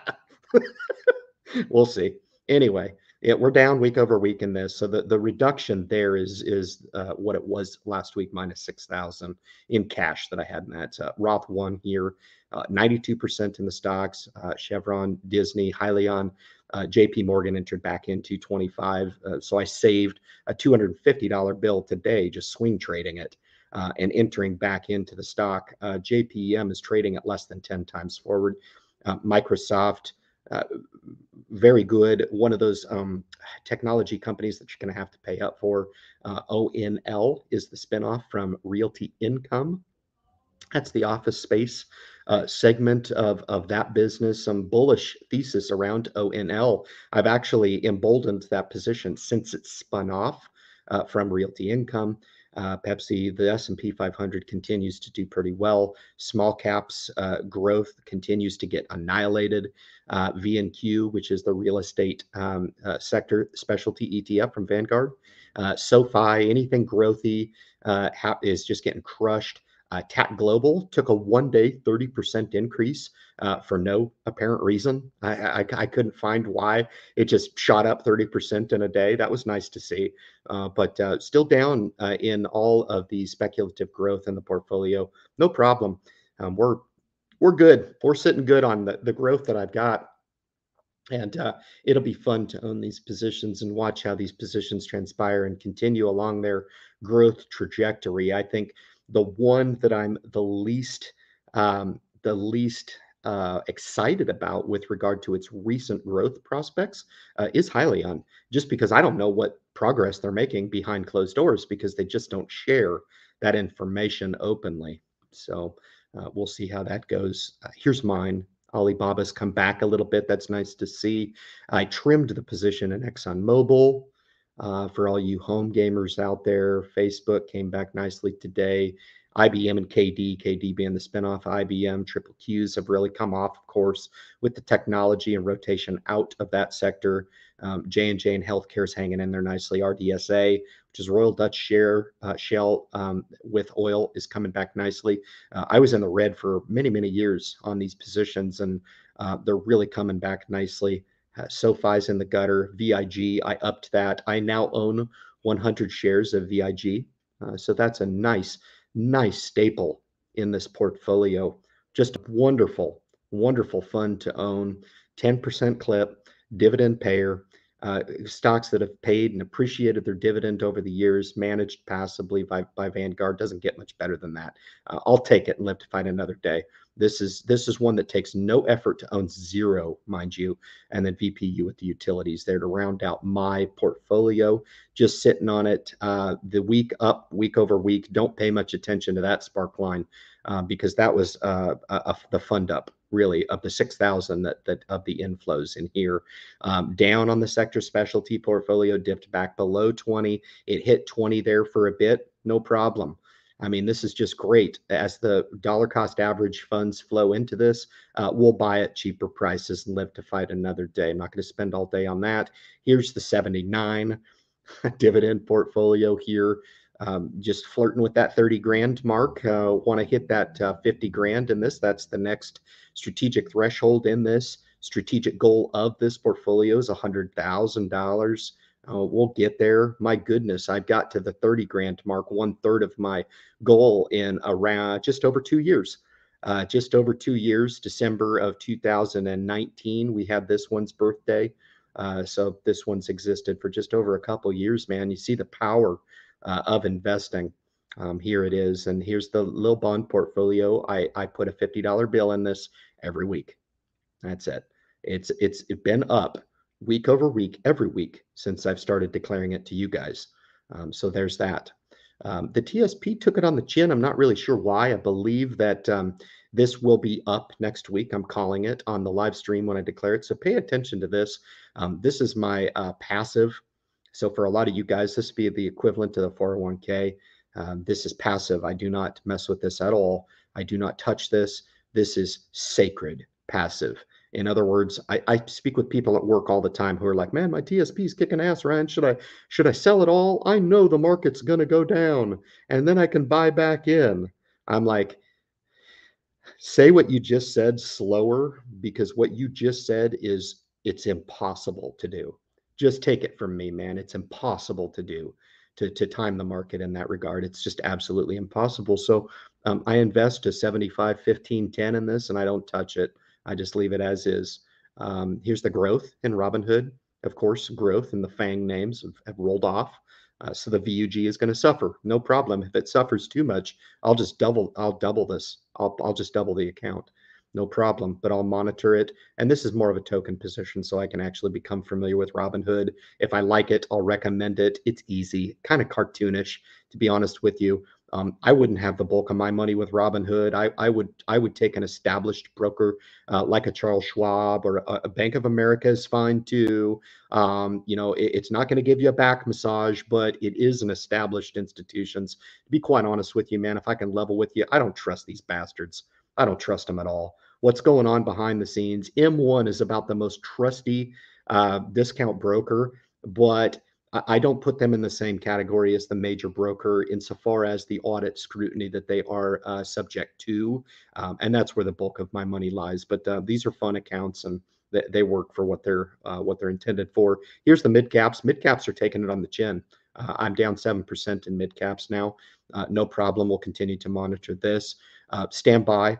we'll see. Anyway, it, we're down week over week in this. So the, the reduction there is is uh, what it was last week, minus 6,000 in cash that I had in that. Uh, Roth one here, uh, 92% in the stocks. Uh, Chevron, Disney, Hyliion, uh, JP Morgan entered back into 25. Uh, so I saved a $250 bill today just swing trading it uh, and entering back into the stock. Uh, JPM is trading at less than 10 times forward. Uh, Microsoft, uh, very good. One of those um, technology companies that you're going to have to pay up for. Uh, ONL is the spinoff from Realty Income. That's the office space uh, segment of, of that business, some bullish thesis around ONL. I've actually emboldened that position since it spun off uh, from Realty Income uh, Pepsi, the S&P 500 continues to do pretty well. Small caps uh, growth continues to get annihilated. Uh, VNQ, which is the real estate um, uh, sector specialty ETF from Vanguard. Uh, SoFi, anything growthy uh, is just getting crushed. Uh, TAC Global took a one day 30% increase uh, for no apparent reason. I, I, I, couldn't find why. It just shot up 30% in a day. That was nice to see, uh, but uh, still down uh, in all of the speculative growth in the portfolio. No problem. Um, we're we're good. We're sitting good on the, the growth that I've got. And uh, it'll be fun to own these positions and watch how these positions transpire and continue along their growth trajectory. I think the one that I'm the least um, the least uh, excited about with regard to its recent growth prospects uh, is Hyliion, just because I don't know what progress they're making behind closed doors because they just don't share that information openly. So uh, we'll see how that goes. Uh, here's mine. Alibaba's come back a little bit. That's nice to see. I trimmed the position in ExxonMobil. Uh, for all you home gamers out there, Facebook came back nicely today. IBM and KD, KD being the spinoff, IBM, Triple Qs have really come off, of course, with the technology and rotation out of that sector. Um, J&J and healthcare is hanging in there nicely. RDSA, which is Royal Dutch Share uh, Shell um, with oil, is coming back nicely. Uh, I was in the red for many, many years on these positions, and uh, they're really coming back nicely. SoFi's in the gutter. VIG, I upped that. I now own 100 shares of VIG. Uh, so that's a nice, nice staple in this portfolio. Just wonderful, wonderful fund to own. 10% clip, dividend payer, uh, stocks that have paid and appreciated their dividend over the years, managed passively by, by Vanguard, doesn't get much better than that. Uh, I'll take it and live to fight another day. This is this is one that takes no effort to own zero, mind you, and then VPU with the utilities there to round out my portfolio. Just sitting on it uh, the week up, week over week. Don't pay much attention to that spark line uh, because that was uh, a, the fund up really of the 6,000 that, that of the inflows in here. Um, down on the sector specialty portfolio, dipped back below 20. It hit 20 there for a bit, no problem. I mean, this is just great. As the dollar cost average funds flow into this, uh, we'll buy at cheaper prices and live to fight another day. I'm not going to spend all day on that. Here's the 79 dividend portfolio here. Um, just flirting with that 30 grand mark. Uh, Want to hit that uh, 50 grand in this. That's the next strategic threshold in this. Strategic goal of this portfolio is $100,000. Uh, we'll get there. My goodness, I've got to the 30 grand mark, one third of my goal in around just over two years. Uh, just over two years, December of 2019, we had this one's birthday. Uh, so this one's existed for just over a couple years, man. You see the power uh, of investing. Um, here it is, and here's the little bond portfolio. I I put a fifty dollar bill in this every week. That's it. It's it's been up week over week, every week since I've started declaring it to you guys. Um, so there's that. Um, the TSP took it on the chin. I'm not really sure why. I believe that um, this will be up next week. I'm calling it on the live stream when I declare it. So pay attention to this. Um, this is my uh, passive. So for a lot of you guys, this would be the equivalent to the 401k. Um, this is passive. I do not mess with this at all. I do not touch this. This is sacred passive. In other words, I, I, speak with people at work all the time who are like, "Man, my TSP is kicking ass, Ryan. Should I should I sell it all? I know the market's gonna go down, and then I can buy back in." I'm like, say what you just said slower because what you just said is it's impossible to do. Just take it from me, man. It's impossible to do to to time the market in that regard. It's just absolutely impossible. So um, I invest to 75, 15, 10 in this, and I don't touch it. I just leave it as is. Um, here's the growth in Robinhood. Of course, growth and the FANG names have, have rolled off. Uh, so the VUG is going to suffer. No problem. If it suffers too much, I'll just double. I'll double this. I'll I'll just double the account. No problem. But I'll monitor it. And this is more of a token position, so I can actually become familiar with Robinhood. If I like it, I'll recommend it. It's easy, kind of cartoonish, to be honest with you. Um, I wouldn't have the bulk of my money with Robinhood. I, I would I would take an established broker uh, like a Charles Schwab or a, a, Bank of America is fine too. Um, you know, it, it's not going to give you a back massage, but it is an established institutions. To be quite honest with you, man, if I can level with you, I don't trust these bastards. I don't trust them at all. What's going on behind the scenes? M1 is about the most trusty uh, discount broker, but I don't put them in the same category as the major broker insofar as the audit scrutiny that they are uh, subject to. Um, and that's where the bulk of my money lies. But uh, these are fun accounts and they, they work for what they're uh, what they're intended for. Here's the mid caps. Mid caps are taking it on the chin. Uh, I'm down 7% in mid caps now. Uh, no problem. We'll continue to monitor this. Uh, stand by.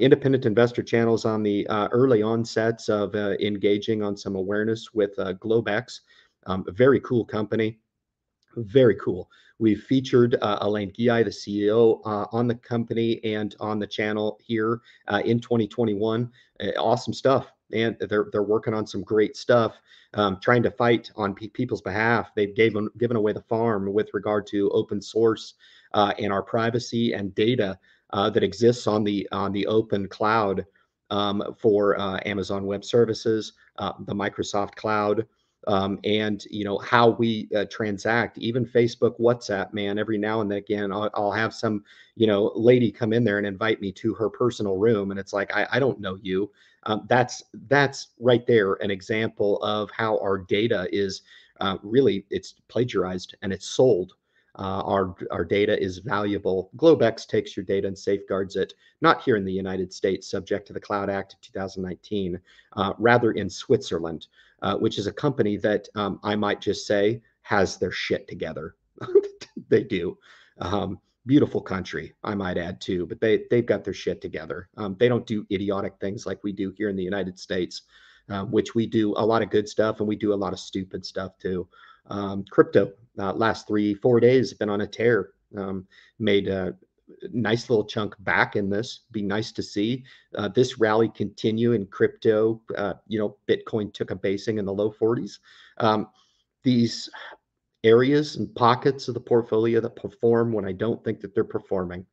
Independent investor channels on the early onsets of engaging on some awareness with Globex. Um, a very cool company. Very cool. We've featured uh, Alain Ghiai, the CEO, uh, on the company and on the channel here uh, in 2021. Uh, awesome stuff. And they're, they're working on some great stuff, um, trying to fight on pe- people's behalf. They've given, given away the farm with regard to open source uh, and our privacy and data uh, that exists on the on the open cloud um, for Amazon Web Services, the Microsoft Cloud, um, and you know how we uh, transact even facebook whatsapp man every now and then again I'll, I'll, have some you know lady come in there and invite me to her personal room and it's like i, I don't know you. Um, that's that's right there an example of how our data is uh, really it's plagiarized and it's sold uh, our our data is valuable. Globex takes your data and safeguards it, not here in the United States, subject to the Cloud Act of 2019, uh, rather in Switzerland, uh, which is a company that um, I might just say has their shit together. they do. Um, beautiful country, I might add too, but they they've got their shit together. Um, they don't do idiotic things like we do here in the United States, uh, which we do a lot of good stuff and we do a lot of stupid stuff too. Um, crypto uh, last three four days been on a tear. Um, made a nice little chunk back in this. Be nice to see uh, this rally continue in crypto. Uh, you know, Bitcoin took a basing in the low 40s. Um, these areas and pockets of the portfolio that perform when I don't think that they're performing,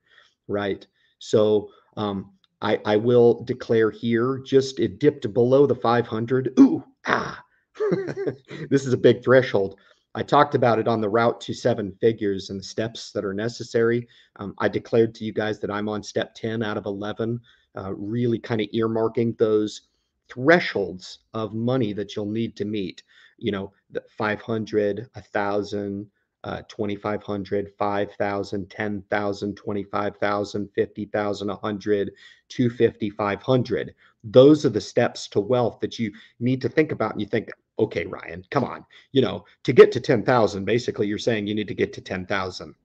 right? So um, I, I will declare here, just it dipped below the 500. Ooh, ah, this is a big threshold. I talked about it on the route to seven figures and the steps that are necessary. Um, I declared to you guys that I'm on step 10 out of 11, uh, really kind of earmarking those thresholds of money that you'll need to meet you know, 500, 1,000, uh, 2,500, 5,000, 10,000, 25,000, 50,000, 100, 250, 500. Those are the steps to wealth that you need to think about. And you think, okay, Ryan, come on. You know, to get to 10,000, basically, you're saying you need to get to 10,000.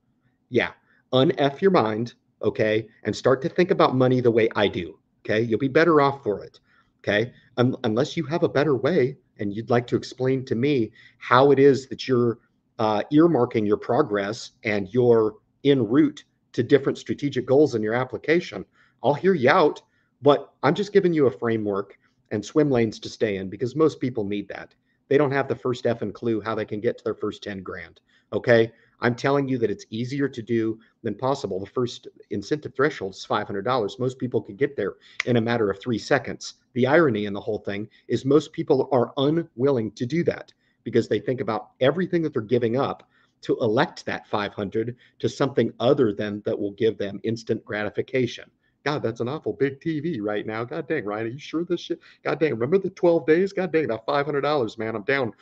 Yeah. Unf your mind, okay, and start to think about money the way I do. Okay. You'll be better off for it. Okay. Um, unless you have a better way, and you'd like to explain to me how it is that you're uh, earmarking your progress and you're en route to different strategic goals in your application, I'll hear you out. But I'm just giving you a framework and swim lanes to stay in because most people need that. They don't have the first F and clue how they can get to their first 10 grand. Okay. I'm telling you that it's easier to do than possible. The first incentive threshold is $500. Most people could get there in a matter of three seconds. The irony in the whole thing is most people are unwilling to do that because they think about everything that they're giving up to elect that 500 to something other than that will give them instant gratification. God, that's an awful big TV right now. God dang, Ryan, are you sure this shit? God dang, remember the 12 days? God dang, that $500, man. I'm down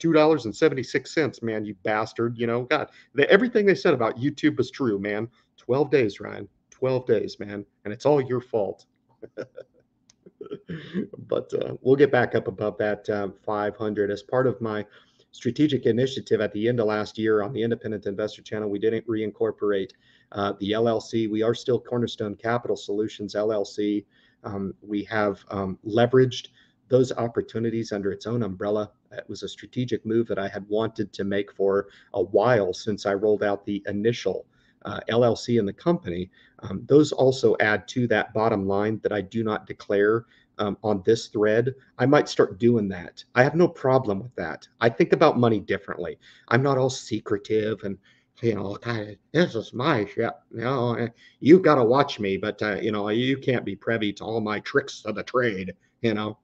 $2.76, man, you bastard. You know, God, the, everything they said about YouTube was true, man. 12 days, Ryan. 12 days, man. And it's all your fault. but uh, we'll get back up above that um, 500 as part of my strategic initiative at the end of last year on the Independent Investor Channel. We didn't reincorporate uh, the LLC. We are still Cornerstone Capital Solutions LLC. Um, we have um, leveraged those opportunities under its own umbrella. It was a strategic move that I had wanted to make for a while since I rolled out the initial uh, LLC in the company. Um, those also add to that bottom line that I do not declare um, on this thread. I might start doing that. I have no problem with that. I think about money differently. I'm not all secretive and you know, kind of, this is my ship. You know, eh, you've got to watch me, but uh, you know, you can't be privy to all my tricks of the trade. You know,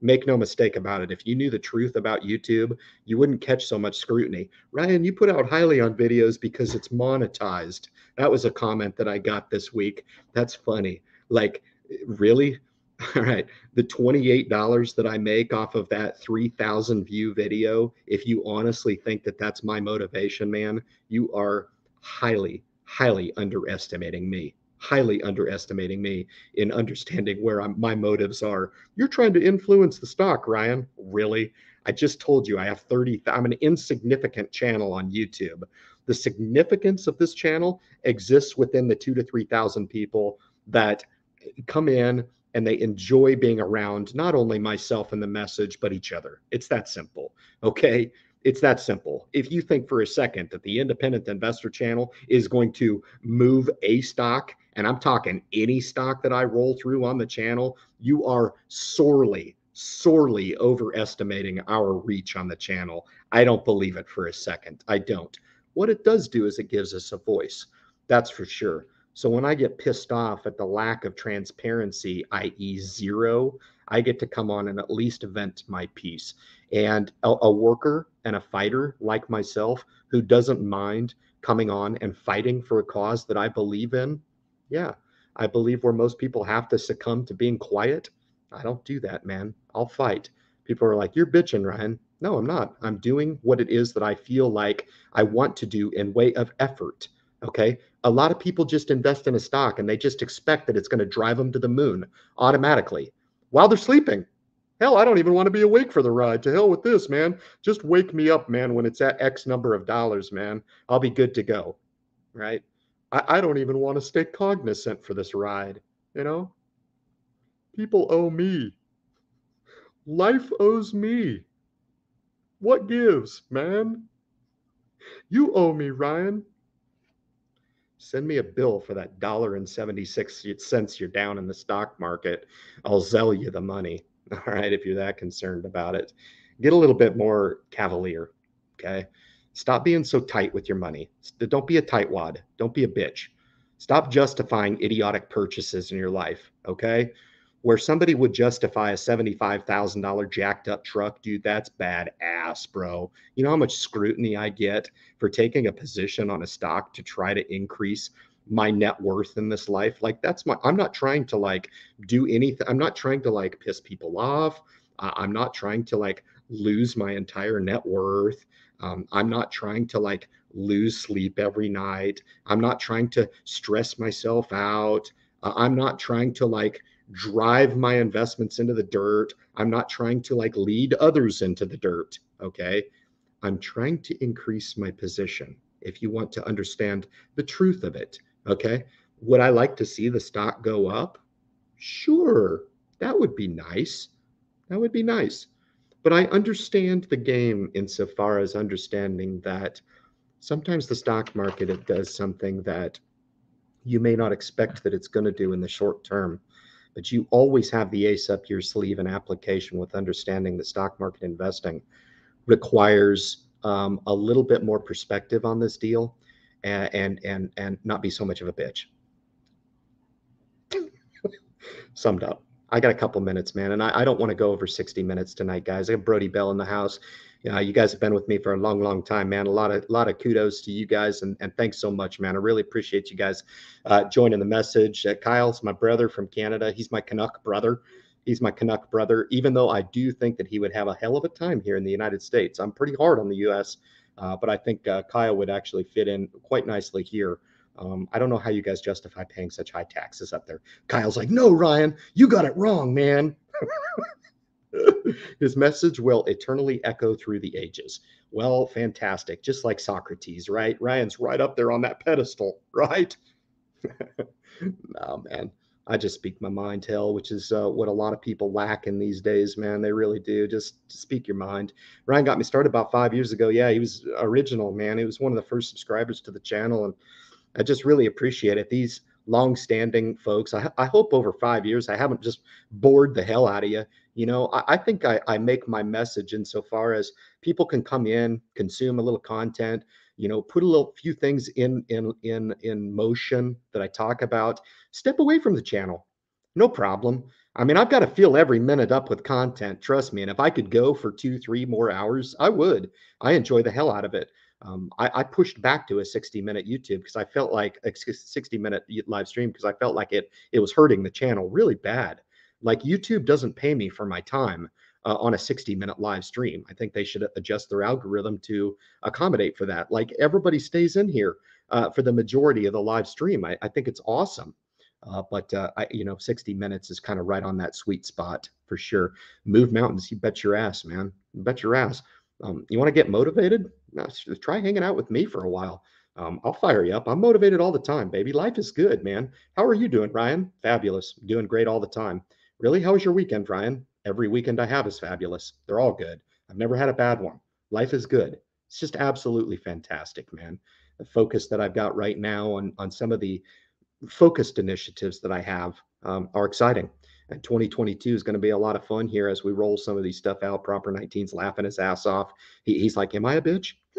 make no mistake about it. If you knew the truth about YouTube, you wouldn't catch so much scrutiny. Ryan, you put out Hyliion videos because it's monetized. That was a comment that I got this week. That's funny. Like, really? All right. The $28 that I make off of that 3,000 view video, if you honestly think that that's my motivation, man, you are highly, highly underestimating me. Highly underestimating me in understanding where I'm, my motives are. You're trying to influence the stock, Ryan. Really? I just told you I have 30. I'm an insignificant channel on YouTube. The significance of this channel exists within the two to 3,000 people that come in and they enjoy being around not only myself and the message, but each other. It's that simple. Okay. It's that simple. If you think for a second that the independent investor channel is going to move a stock, and I'm talking any stock that I roll through on the channel, you are sorely, sorely overestimating our reach on the channel. I don't believe it for a second. I don't. What it does do is it gives us a voice. That's for sure. So when I get pissed off at the lack of transparency, i.e., zero, I get to come on and at least vent my piece. And a, a, worker and a fighter like myself who doesn't mind coming on and fighting for a cause that I believe in, yeah, I believe where most people have to succumb to being quiet. I don't do that, man. I'll fight. People are like, you're bitching, Ryan. No, I'm not. I'm doing what it is that I feel like I want to do in way of effort. Okay. A lot of people just invest in a stock and they just expect that it's going to drive them to the moon automatically while they're sleeping. Hell, I don't even want to be awake for the ride. To hell with this, man. Just wake me up, man, when it's at X number of dollars, man. I'll be good to go. Right. I, I don't even want to stay cognizant for this ride, you know? People owe me. Life owes me. What gives, man? You owe me, Ryan. Send me a bill for that dollar and 76 cents you're down in the stock market. I'll sell you the money. All right, if you're that concerned about it. Get a little bit more cavalier. Okay. Stop being so tight with your money. Don't be a tightwad. Don't be a bitch. Stop justifying idiotic purchases in your life. Okay. Where somebody would justify a $75,000 jacked up truck, dude, that's bad ass, bro. You know how much scrutiny I get for taking a position on a stock to try to increase my net worth in this life? Like, that's my, I'm not trying to like do anything. I'm not trying to like piss people off. I'm not trying to like lose my entire net worth. Um, I'm not trying to like lose sleep every night. I'm not trying to stress myself out. Uh, I'm not trying to like drive my investments into the dirt. I'm not trying to like lead others into the dirt. Okay. I'm trying to increase my position if you want to understand the truth of it. Okay. Would I like to see the stock go up? Sure. That would be nice. That would be nice. But I understand the game insofar as understanding that sometimes the stock market it does something that you may not expect that it's going to do in the short term. But you always have the ace up your sleeve and application with understanding that stock market investing requires um, a little bit more perspective on this deal and and and, and not be so much of a bitch. Summed up. I got a couple minutes, man, and I, I don't want to go over 60 minutes tonight, guys. I got Brody Bell in the house. Uh, you guys have been with me for a long, long time, man. A lot of, lot of kudos to you guys, and, and thanks so much, man. I really appreciate you guys uh, joining the message. Uh, Kyle's my brother from Canada. He's my Canuck brother. He's my Canuck brother. Even though I do think that he would have a hell of a time here in the United States, I'm pretty hard on the U.S., uh, but I think uh, Kyle would actually fit in quite nicely here. Um, I don't know how you guys justify paying such high taxes up there. Kyle's like, no, Ryan, you got it wrong, man. His message will eternally echo through the ages. Well, fantastic. Just like Socrates, right? Ryan's right up there on that pedestal, right? no, man. I just speak my mind, hell, which is uh, what a lot of people lack in these days, man. They really do. Just speak your mind. Ryan got me started about five years ago. Yeah, he was original, man. He was one of the first subscribers to the channel. And I just really appreciate it. These long-standing folks, I, I hope over five years I haven't just bored the hell out of you. You know, I, I think I, I make my message insofar as people can come in, consume a little content, you know, put a little few things in in in in motion that I talk about, step away from the channel. No problem. I mean, I've got to fill every minute up with content. Trust me. And if I could go for two, three more hours, I would. I enjoy the hell out of it um, I, I, pushed back to a 60 minute YouTube because I felt like a 60 minute live stream because I felt like it it was hurting the channel really bad. Like YouTube doesn't pay me for my time uh, on a 60 minute live stream. I think they should adjust their algorithm to accommodate for that. Like everybody stays in here uh, for the majority of the live stream. I, I think it's awesome. Uh, but uh, I, you know, 60 minutes is kind of right on that sweet spot for sure. Move mountains, you bet your ass, man. You bet your ass. Um, you want to get motivated? try hanging out with me for a while. Um, I'll fire you up. I'm motivated all the time, baby. Life is good, man. How are you doing, Ryan? Fabulous. Doing great all the time. Really? How was your weekend, Ryan? Every weekend I have is fabulous. They're all good. I've never had a bad one. Life is good. It's just absolutely fantastic, man. The focus that I've got right now on on some of the focused initiatives that I have um, are exciting. And 2022 is going to be a lot of fun here as we roll some of these stuff out. Proper 19's laughing his ass off. He, he's like, Am I a bitch?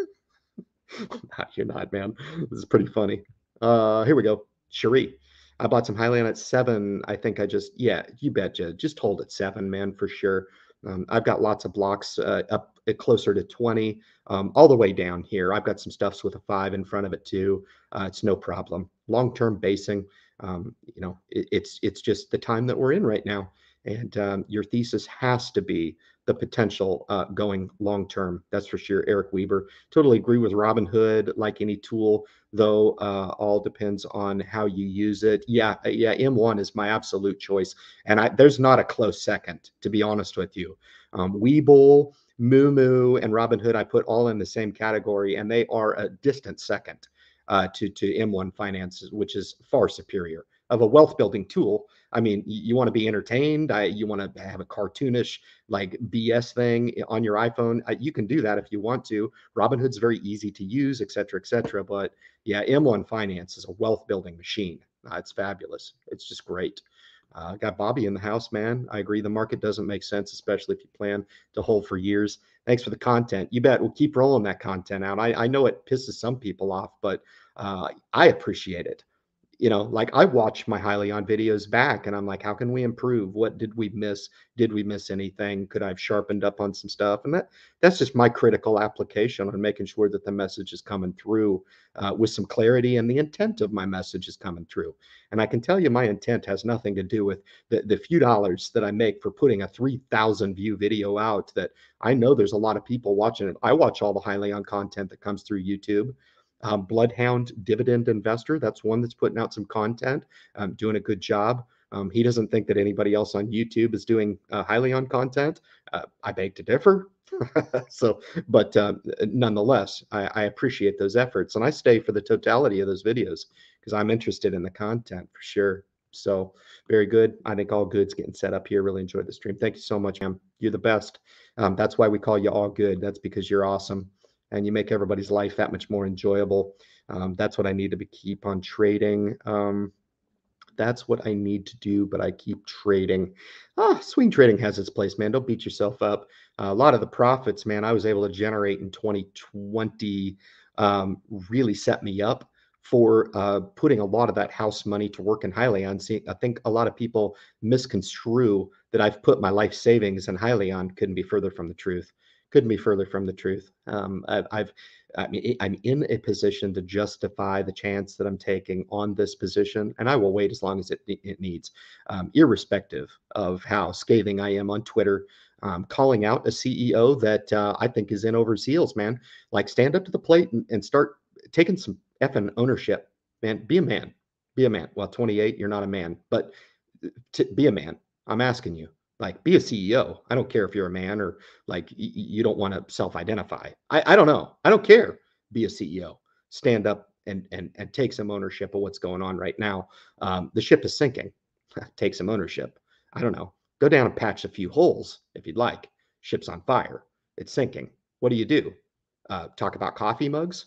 nah, you're not, man. This is pretty funny. Uh, here we go. Cherie. I bought some Hyliion at seven. I think I just, yeah, you betcha. Just hold it seven, man, for sure. Um, I've got lots of blocks uh, up closer to 20, um, all the way down here. I've got some stuffs with a five in front of it too. Uh, it's no problem. Long term basing um, you know, it, it's it's just the time that we're in right now, and um, your thesis has to be the potential uh, going long term. That's for sure. Eric Weaver, totally agree with Robinhood. Like any tool, though, uh, all depends on how you use it. Yeah, uh, yeah. M1 is my absolute choice, and I, there's not a close second, to be honest with you. Um, Webull, Moomoo, and Robinhood, I put all in the same category, and they are a distant second. uh, to to M1 Finance, which is far superior of a wealth building tool. I mean, you, want to be entertained. I, you want to have a cartoonish like BS thing on your iPhone. I, you can do that if you want to. Robinhood's very easy to use, et cetera, et cetera. But yeah, M1 Finance is a wealth building machine. Uh, it's fabulous. It's just great. Uh, got Bobby in the house, man. I agree. The market doesn't make sense, especially if you plan to hold for years. Thanks for the content. You bet. We'll keep rolling that content out. I, I know it pisses some people off, but uh, I appreciate it you know, like I watch my Hyliion videos back and I'm like, how can we improve? What did we miss? Did we miss anything? Could I have sharpened up on some stuff? And that that's just my critical application on making sure that the message is coming through uh, with some clarity and the intent of my message is coming through. And I can tell you my intent has nothing to do with the, the few dollars that I make for putting a 3,000 view video out that I know there's a lot of people watching it. I watch all the Hyliion content that comes through YouTube um, Bloodhound Dividend Investor. That's one that's putting out some content, um, doing a good job. Um, he doesn't think that anybody else on YouTube is doing uh, on content. Uh, I beg to differ. so, but uh, nonetheless, I, I, appreciate those efforts, and I stay for the totality of those videos because I'm interested in the content for sure. So, very good. I think all good's getting set up here. Really enjoyed the stream. Thank you so much, Am. You're the best. Um, that's why we call you all good. That's because you're awesome and you make everybody's life that much more enjoyable. Um, that's what I need to be, keep on trading. Um, that's what I need to do, but I keep trading. Ah, swing trading has its place, man. Don't beat yourself up. Uh, a lot of the profits, man, I was able to generate in 2020 um, really set me up for uh, putting a lot of that house money to work in Hyliion. See, I think a lot of people misconstrue that I've put my life savings in Hyliion. Couldn't be further from the truth couldn't be further from the truth. Um, I've, I've, I mean, I'm in a position to justify the chance that I'm taking on this position, and I will wait as long as it, it needs, um, irrespective of how scathing I am on Twitter, um, calling out a CEO that uh, I think is in over man. Like, stand up to the plate and, and start taking some effing ownership, man. Be a man. Be a man. Well, 28, you're not a man, but uh, be a man. I'm asking you like be a ceo i don't care if you're a man or like you don't want to self-identify. I, I don't know. I don't care. Be a ceo stand up and and and take some ownership of what's going on right now. Um, the ship is sinking. Take some ownership. I don't know. Go down and patch a few holes if you'd like. Ship's on fire. It's sinking. What do you do? Uh, talk about coffee mugs?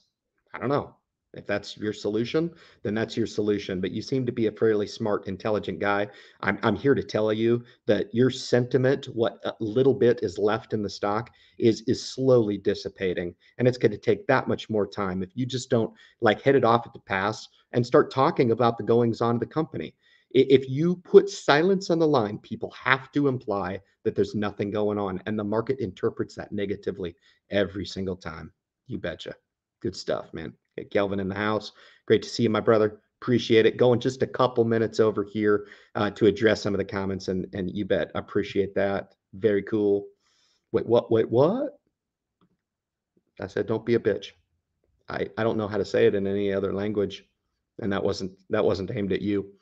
I don't know if that's your solution, then that's your solution. But you seem to be a fairly smart, intelligent guy. I'm, I'm here to tell you that your sentiment, what little bit is left in the stock, is is slowly dissipating, and it's going to take that much more time if you just don't like hit it off at the pass and start talking about the goings on of the company. If you put silence on the line, people have to imply that there's nothing going on, and the market interprets that negatively every single time. You betcha. Good stuff, man. Get Kelvin in the house. Great to see you, my brother. Appreciate it. Going just a couple minutes over here uh, to address some of the comments, and and you bet appreciate that. Very cool. Wait, what? Wait, what? I said, don't be a bitch. I I don't know how to say it in any other language, and that wasn't that wasn't aimed at you.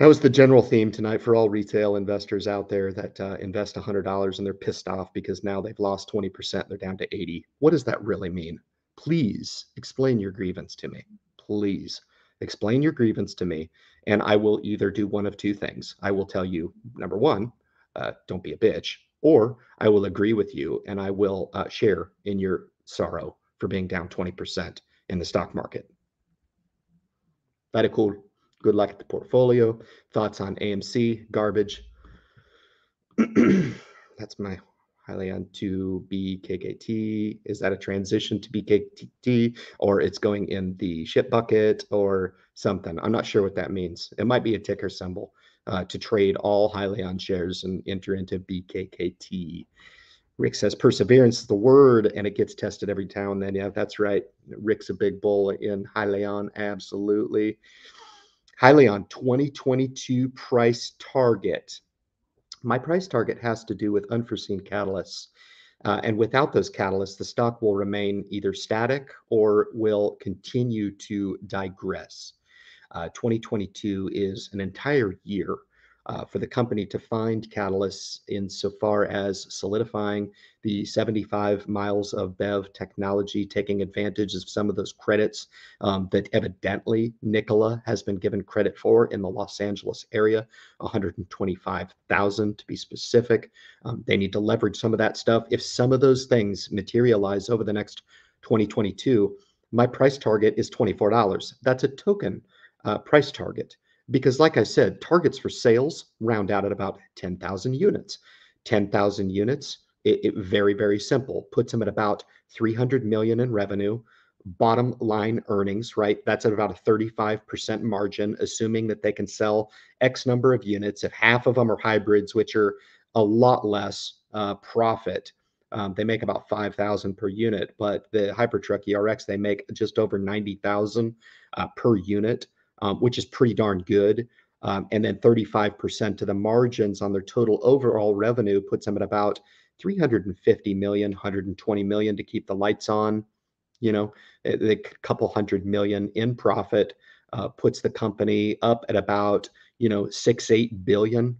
That was the general theme tonight for all retail investors out there that uh, invest $100 and they're pissed off because now they've lost 20%. They're down to 80. What does that really mean? Please explain your grievance to me. Please explain your grievance to me. And I will either do one of two things. I will tell you, number one, uh, don't be a bitch, or I will agree with you and I will uh, share in your sorrow for being down 20% in the stock market. Very cool. Good luck at the portfolio. Thoughts on AMC? Garbage. That's my Hyliion to BKKT? Is that a transition to BKKT or it's going in the ship bucket or something? I'm not sure what that means. It might be a ticker symbol uh, to trade all Hyliion shares and enter into BKKT. Rick says perseverance is the word and it gets tested every now and then. Yeah, that's right. Rick's a big bull in Hyliion. Absolutely. Hyliion 2022 price target my price target has to do with unforeseen catalysts. Uh, and without those catalysts, the stock will remain either static or will continue to digress. Uh, 2022 is an entire year uh, for the company to find catalysts insofar as solidifying the 75 miles of BEV technology, taking advantage of some of those credits um, that evidently Nikola has been given credit for in the Los Angeles area, 125,000 to be specific. Um, they need to leverage some of that stuff. If some of those things materialize over the next 2022, my price target is $24. That's a token uh, price target because like I said, targets for sales round out at about 10,000 units. 10,000 units, it, it, very, very simple, puts them at about 300 million in revenue, bottom line earnings, right? That's at about a 35% margin, assuming that they can sell X number of units. If half of them are hybrids, which are a lot less uh, profit, um, they make about 5,000 per unit, but the Hypertruck ERX, they make just over 90,000 uh, per unit um, which is pretty darn good. Um, and then 35% of the margins on their total overall revenue puts them at about 350 million, 120 million to keep the lights on. You know, a couple hundred million in profit uh, puts the company up at about you know six eight billion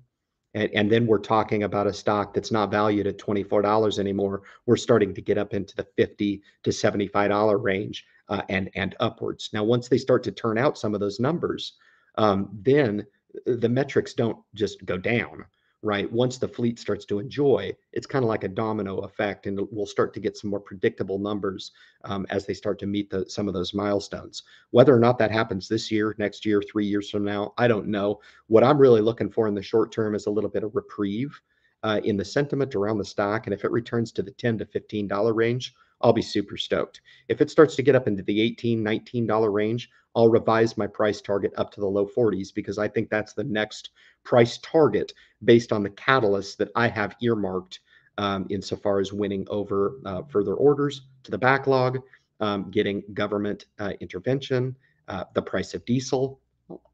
and, and, then we're talking about a stock that's not valued at $24 anymore we're starting to get up into the 50 to $75 range uh, and and upwards. Now, once they start to turn out some of those numbers, um, then the metrics don't just go down, right? Once the fleet starts to enjoy, it's kind of like a domino effect, and we'll start to get some more predictable numbers um, as they start to meet the, some of those milestones. Whether or not that happens this year, next year, three years from now, I don't know. What I'm really looking for in the short term is a little bit of reprieve uh, in the sentiment around the stock, and if it returns to the 10 to 15 dollar range I'll be super stoked. If it starts to get up into the 18, 19 dollar range, I'll revise my price target up to the low 40s because I think that's the next price target based on the catalysts that I have earmarked um, insofar as winning over uh, further orders to the backlog, um, getting government uh, intervention, uh, the price of diesel.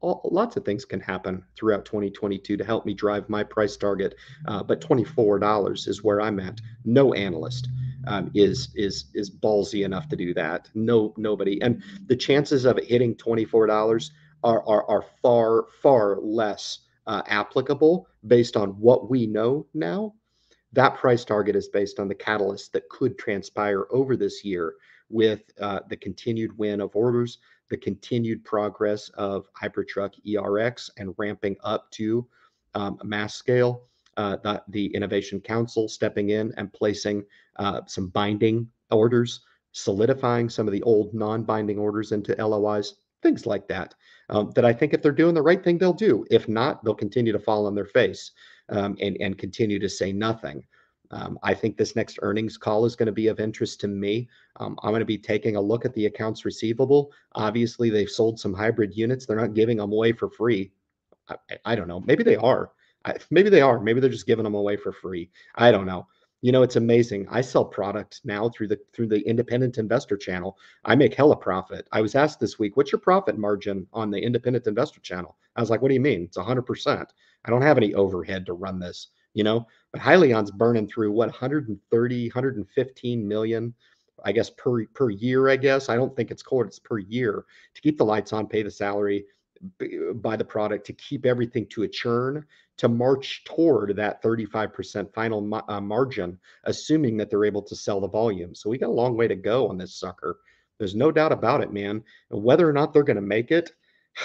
All, lots of things can happen throughout 2022 to help me drive my price target, uh, but $24 is where I'm at. No analyst um, is is is ballsy enough to do that. No, nobody. And the chances of it hitting twenty four dollars are, are are far far less uh, applicable based on what we know now. That price target is based on the catalyst that could transpire over this year with uh, the continued win of orders, the continued progress of Hypertruck ERX and ramping up to um, mass scale, the, the Innovation Council stepping in and placing uh, some binding orders, solidifying some of the old non-binding orders into LOIs, things like that. Um, that I think if they're doing the right thing, they'll do. If not, they'll continue to fall on their face um, and and continue to say nothing. Um, I think this next earnings call is going to be of interest to me. Um, I'm going to be taking a look at the accounts receivable. Obviously, they've sold some hybrid units. They're not giving them away for free. I, I don't know. Maybe they are. Maybe they are. Maybe they're just giving them away for free. I don't know. You know it's amazing. I sell product now through the through the independent investor channel. I make hella profit. I was asked this week what's your profit margin on the independent investor channel? I was like what do you mean? It's 100% i don't have any overhead to run this you know? But hyliion's burning through what 130 115 million i guess per per year i guess? I don't think it's quarter it's per year to keep the lights on pay the salary buy the product to keep everything to a churn to march toward that 35% final ma- uh, margin, assuming that they're able to sell the volume. So we got a long way to go on this sucker. There's no doubt about it, man. whether or not they're going to make it,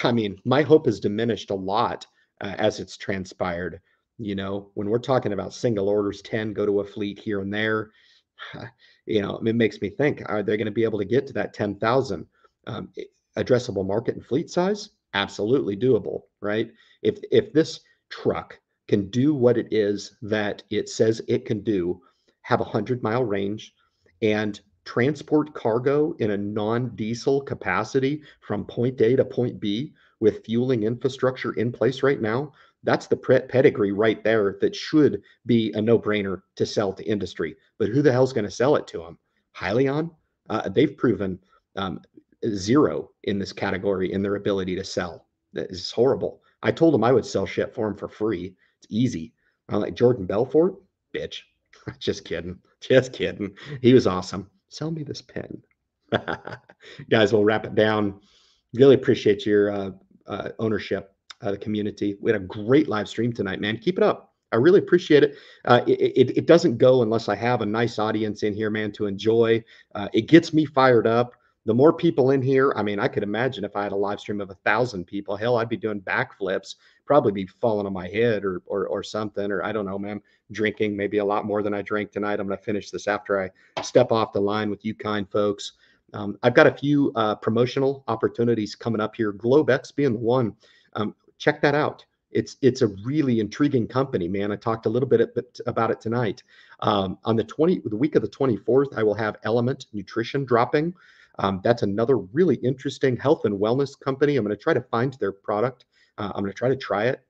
I mean, my hope has diminished a lot uh, as it's transpired. You know, when we're talking about single orders, 10 go to a fleet here and there, you know, it makes me think are they going to be able to get to that 10,000 um, addressable market and fleet size? Absolutely doable, right? If if this truck can do what it is that it says it can do, have a 100 mile range, and transport cargo in a non diesel capacity from point A to point B with fueling infrastructure in place right now, that's the pedigree right there that should be a no brainer to sell to industry. But who the hell's going to sell it to them? Hyliion? Uh, they've proven um, zero in this category in their ability to sell. That is horrible. I told him I would sell shit for him for free. It's easy. I'm like Jordan Belfort, bitch. Just kidding. Just kidding. He was awesome. Sell me this pen. Guys, we'll wrap it down. Really appreciate your uh, uh, ownership uh, the community. We had a great live stream tonight, man. Keep it up. I really appreciate it. Uh, it, it. it, doesn't go unless I have a nice audience in here, man, to enjoy. Uh, it gets me fired up. The more people in here, I mean, I could imagine if I had a live stream of a thousand people, hell, I'd be doing backflips, probably be falling on my head or or or something, or I don't know, man. Drinking maybe a lot more than I drank tonight. I'm gonna finish this after I step off the line with you kind folks. Um, I've got a few uh, promotional opportunities coming up here. GlobeX being the one. Um, check that out. It's it's a really intriguing company, man. I talked a little bit about it tonight. Um, on the 20, the week of the 24th, I will have Element Nutrition dropping. Um, that's another really interesting health and wellness company. I'm going to try to find their product. Uh, I'm going to try to try it.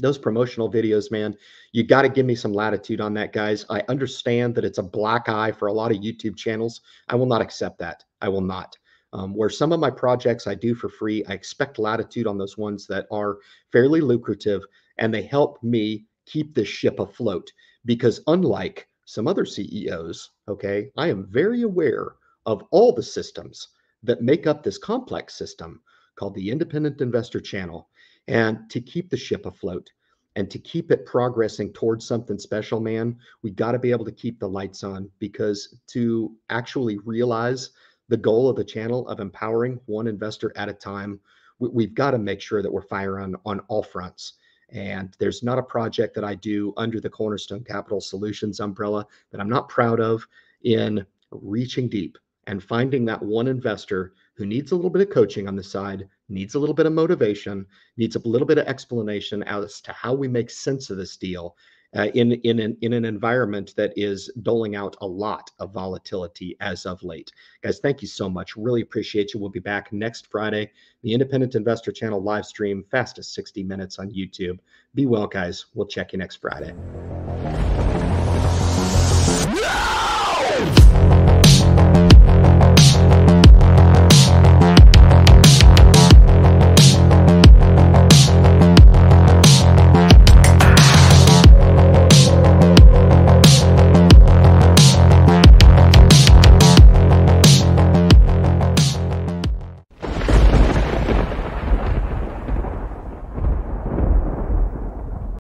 Those promotional videos, man, you got to give me some latitude on that, guys. I understand that it's a black eye for a lot of YouTube channels. I will not accept that. I will not. Um, where some of my projects I do for free, I expect latitude on those ones that are fairly lucrative and they help me keep this ship afloat. Because unlike some other CEOs, okay, I am very aware of all the systems that make up this complex system called the Independent Investor Channel. And to keep the ship afloat and to keep it progressing towards something special, man, we got to be able to keep the lights on because to actually realize the goal of the channel of empowering one investor at a time, we, have got to make sure that we're firing on, on all fronts. And there's not a project that I do under the Cornerstone Capital Solutions umbrella that I'm not proud of in reaching deep and finding that one investor who needs a little bit of coaching on the side, needs a little bit of motivation, needs a little bit of explanation as to how we make sense of this deal uh, in in an, in an environment that is doling out a lot of volatility as of late. Guys, thank you so much. Really appreciate you. We'll be back next Friday, the Independent Investor Channel live stream, fastest 60 minutes on YouTube. Be well, guys. We'll check you next Friday.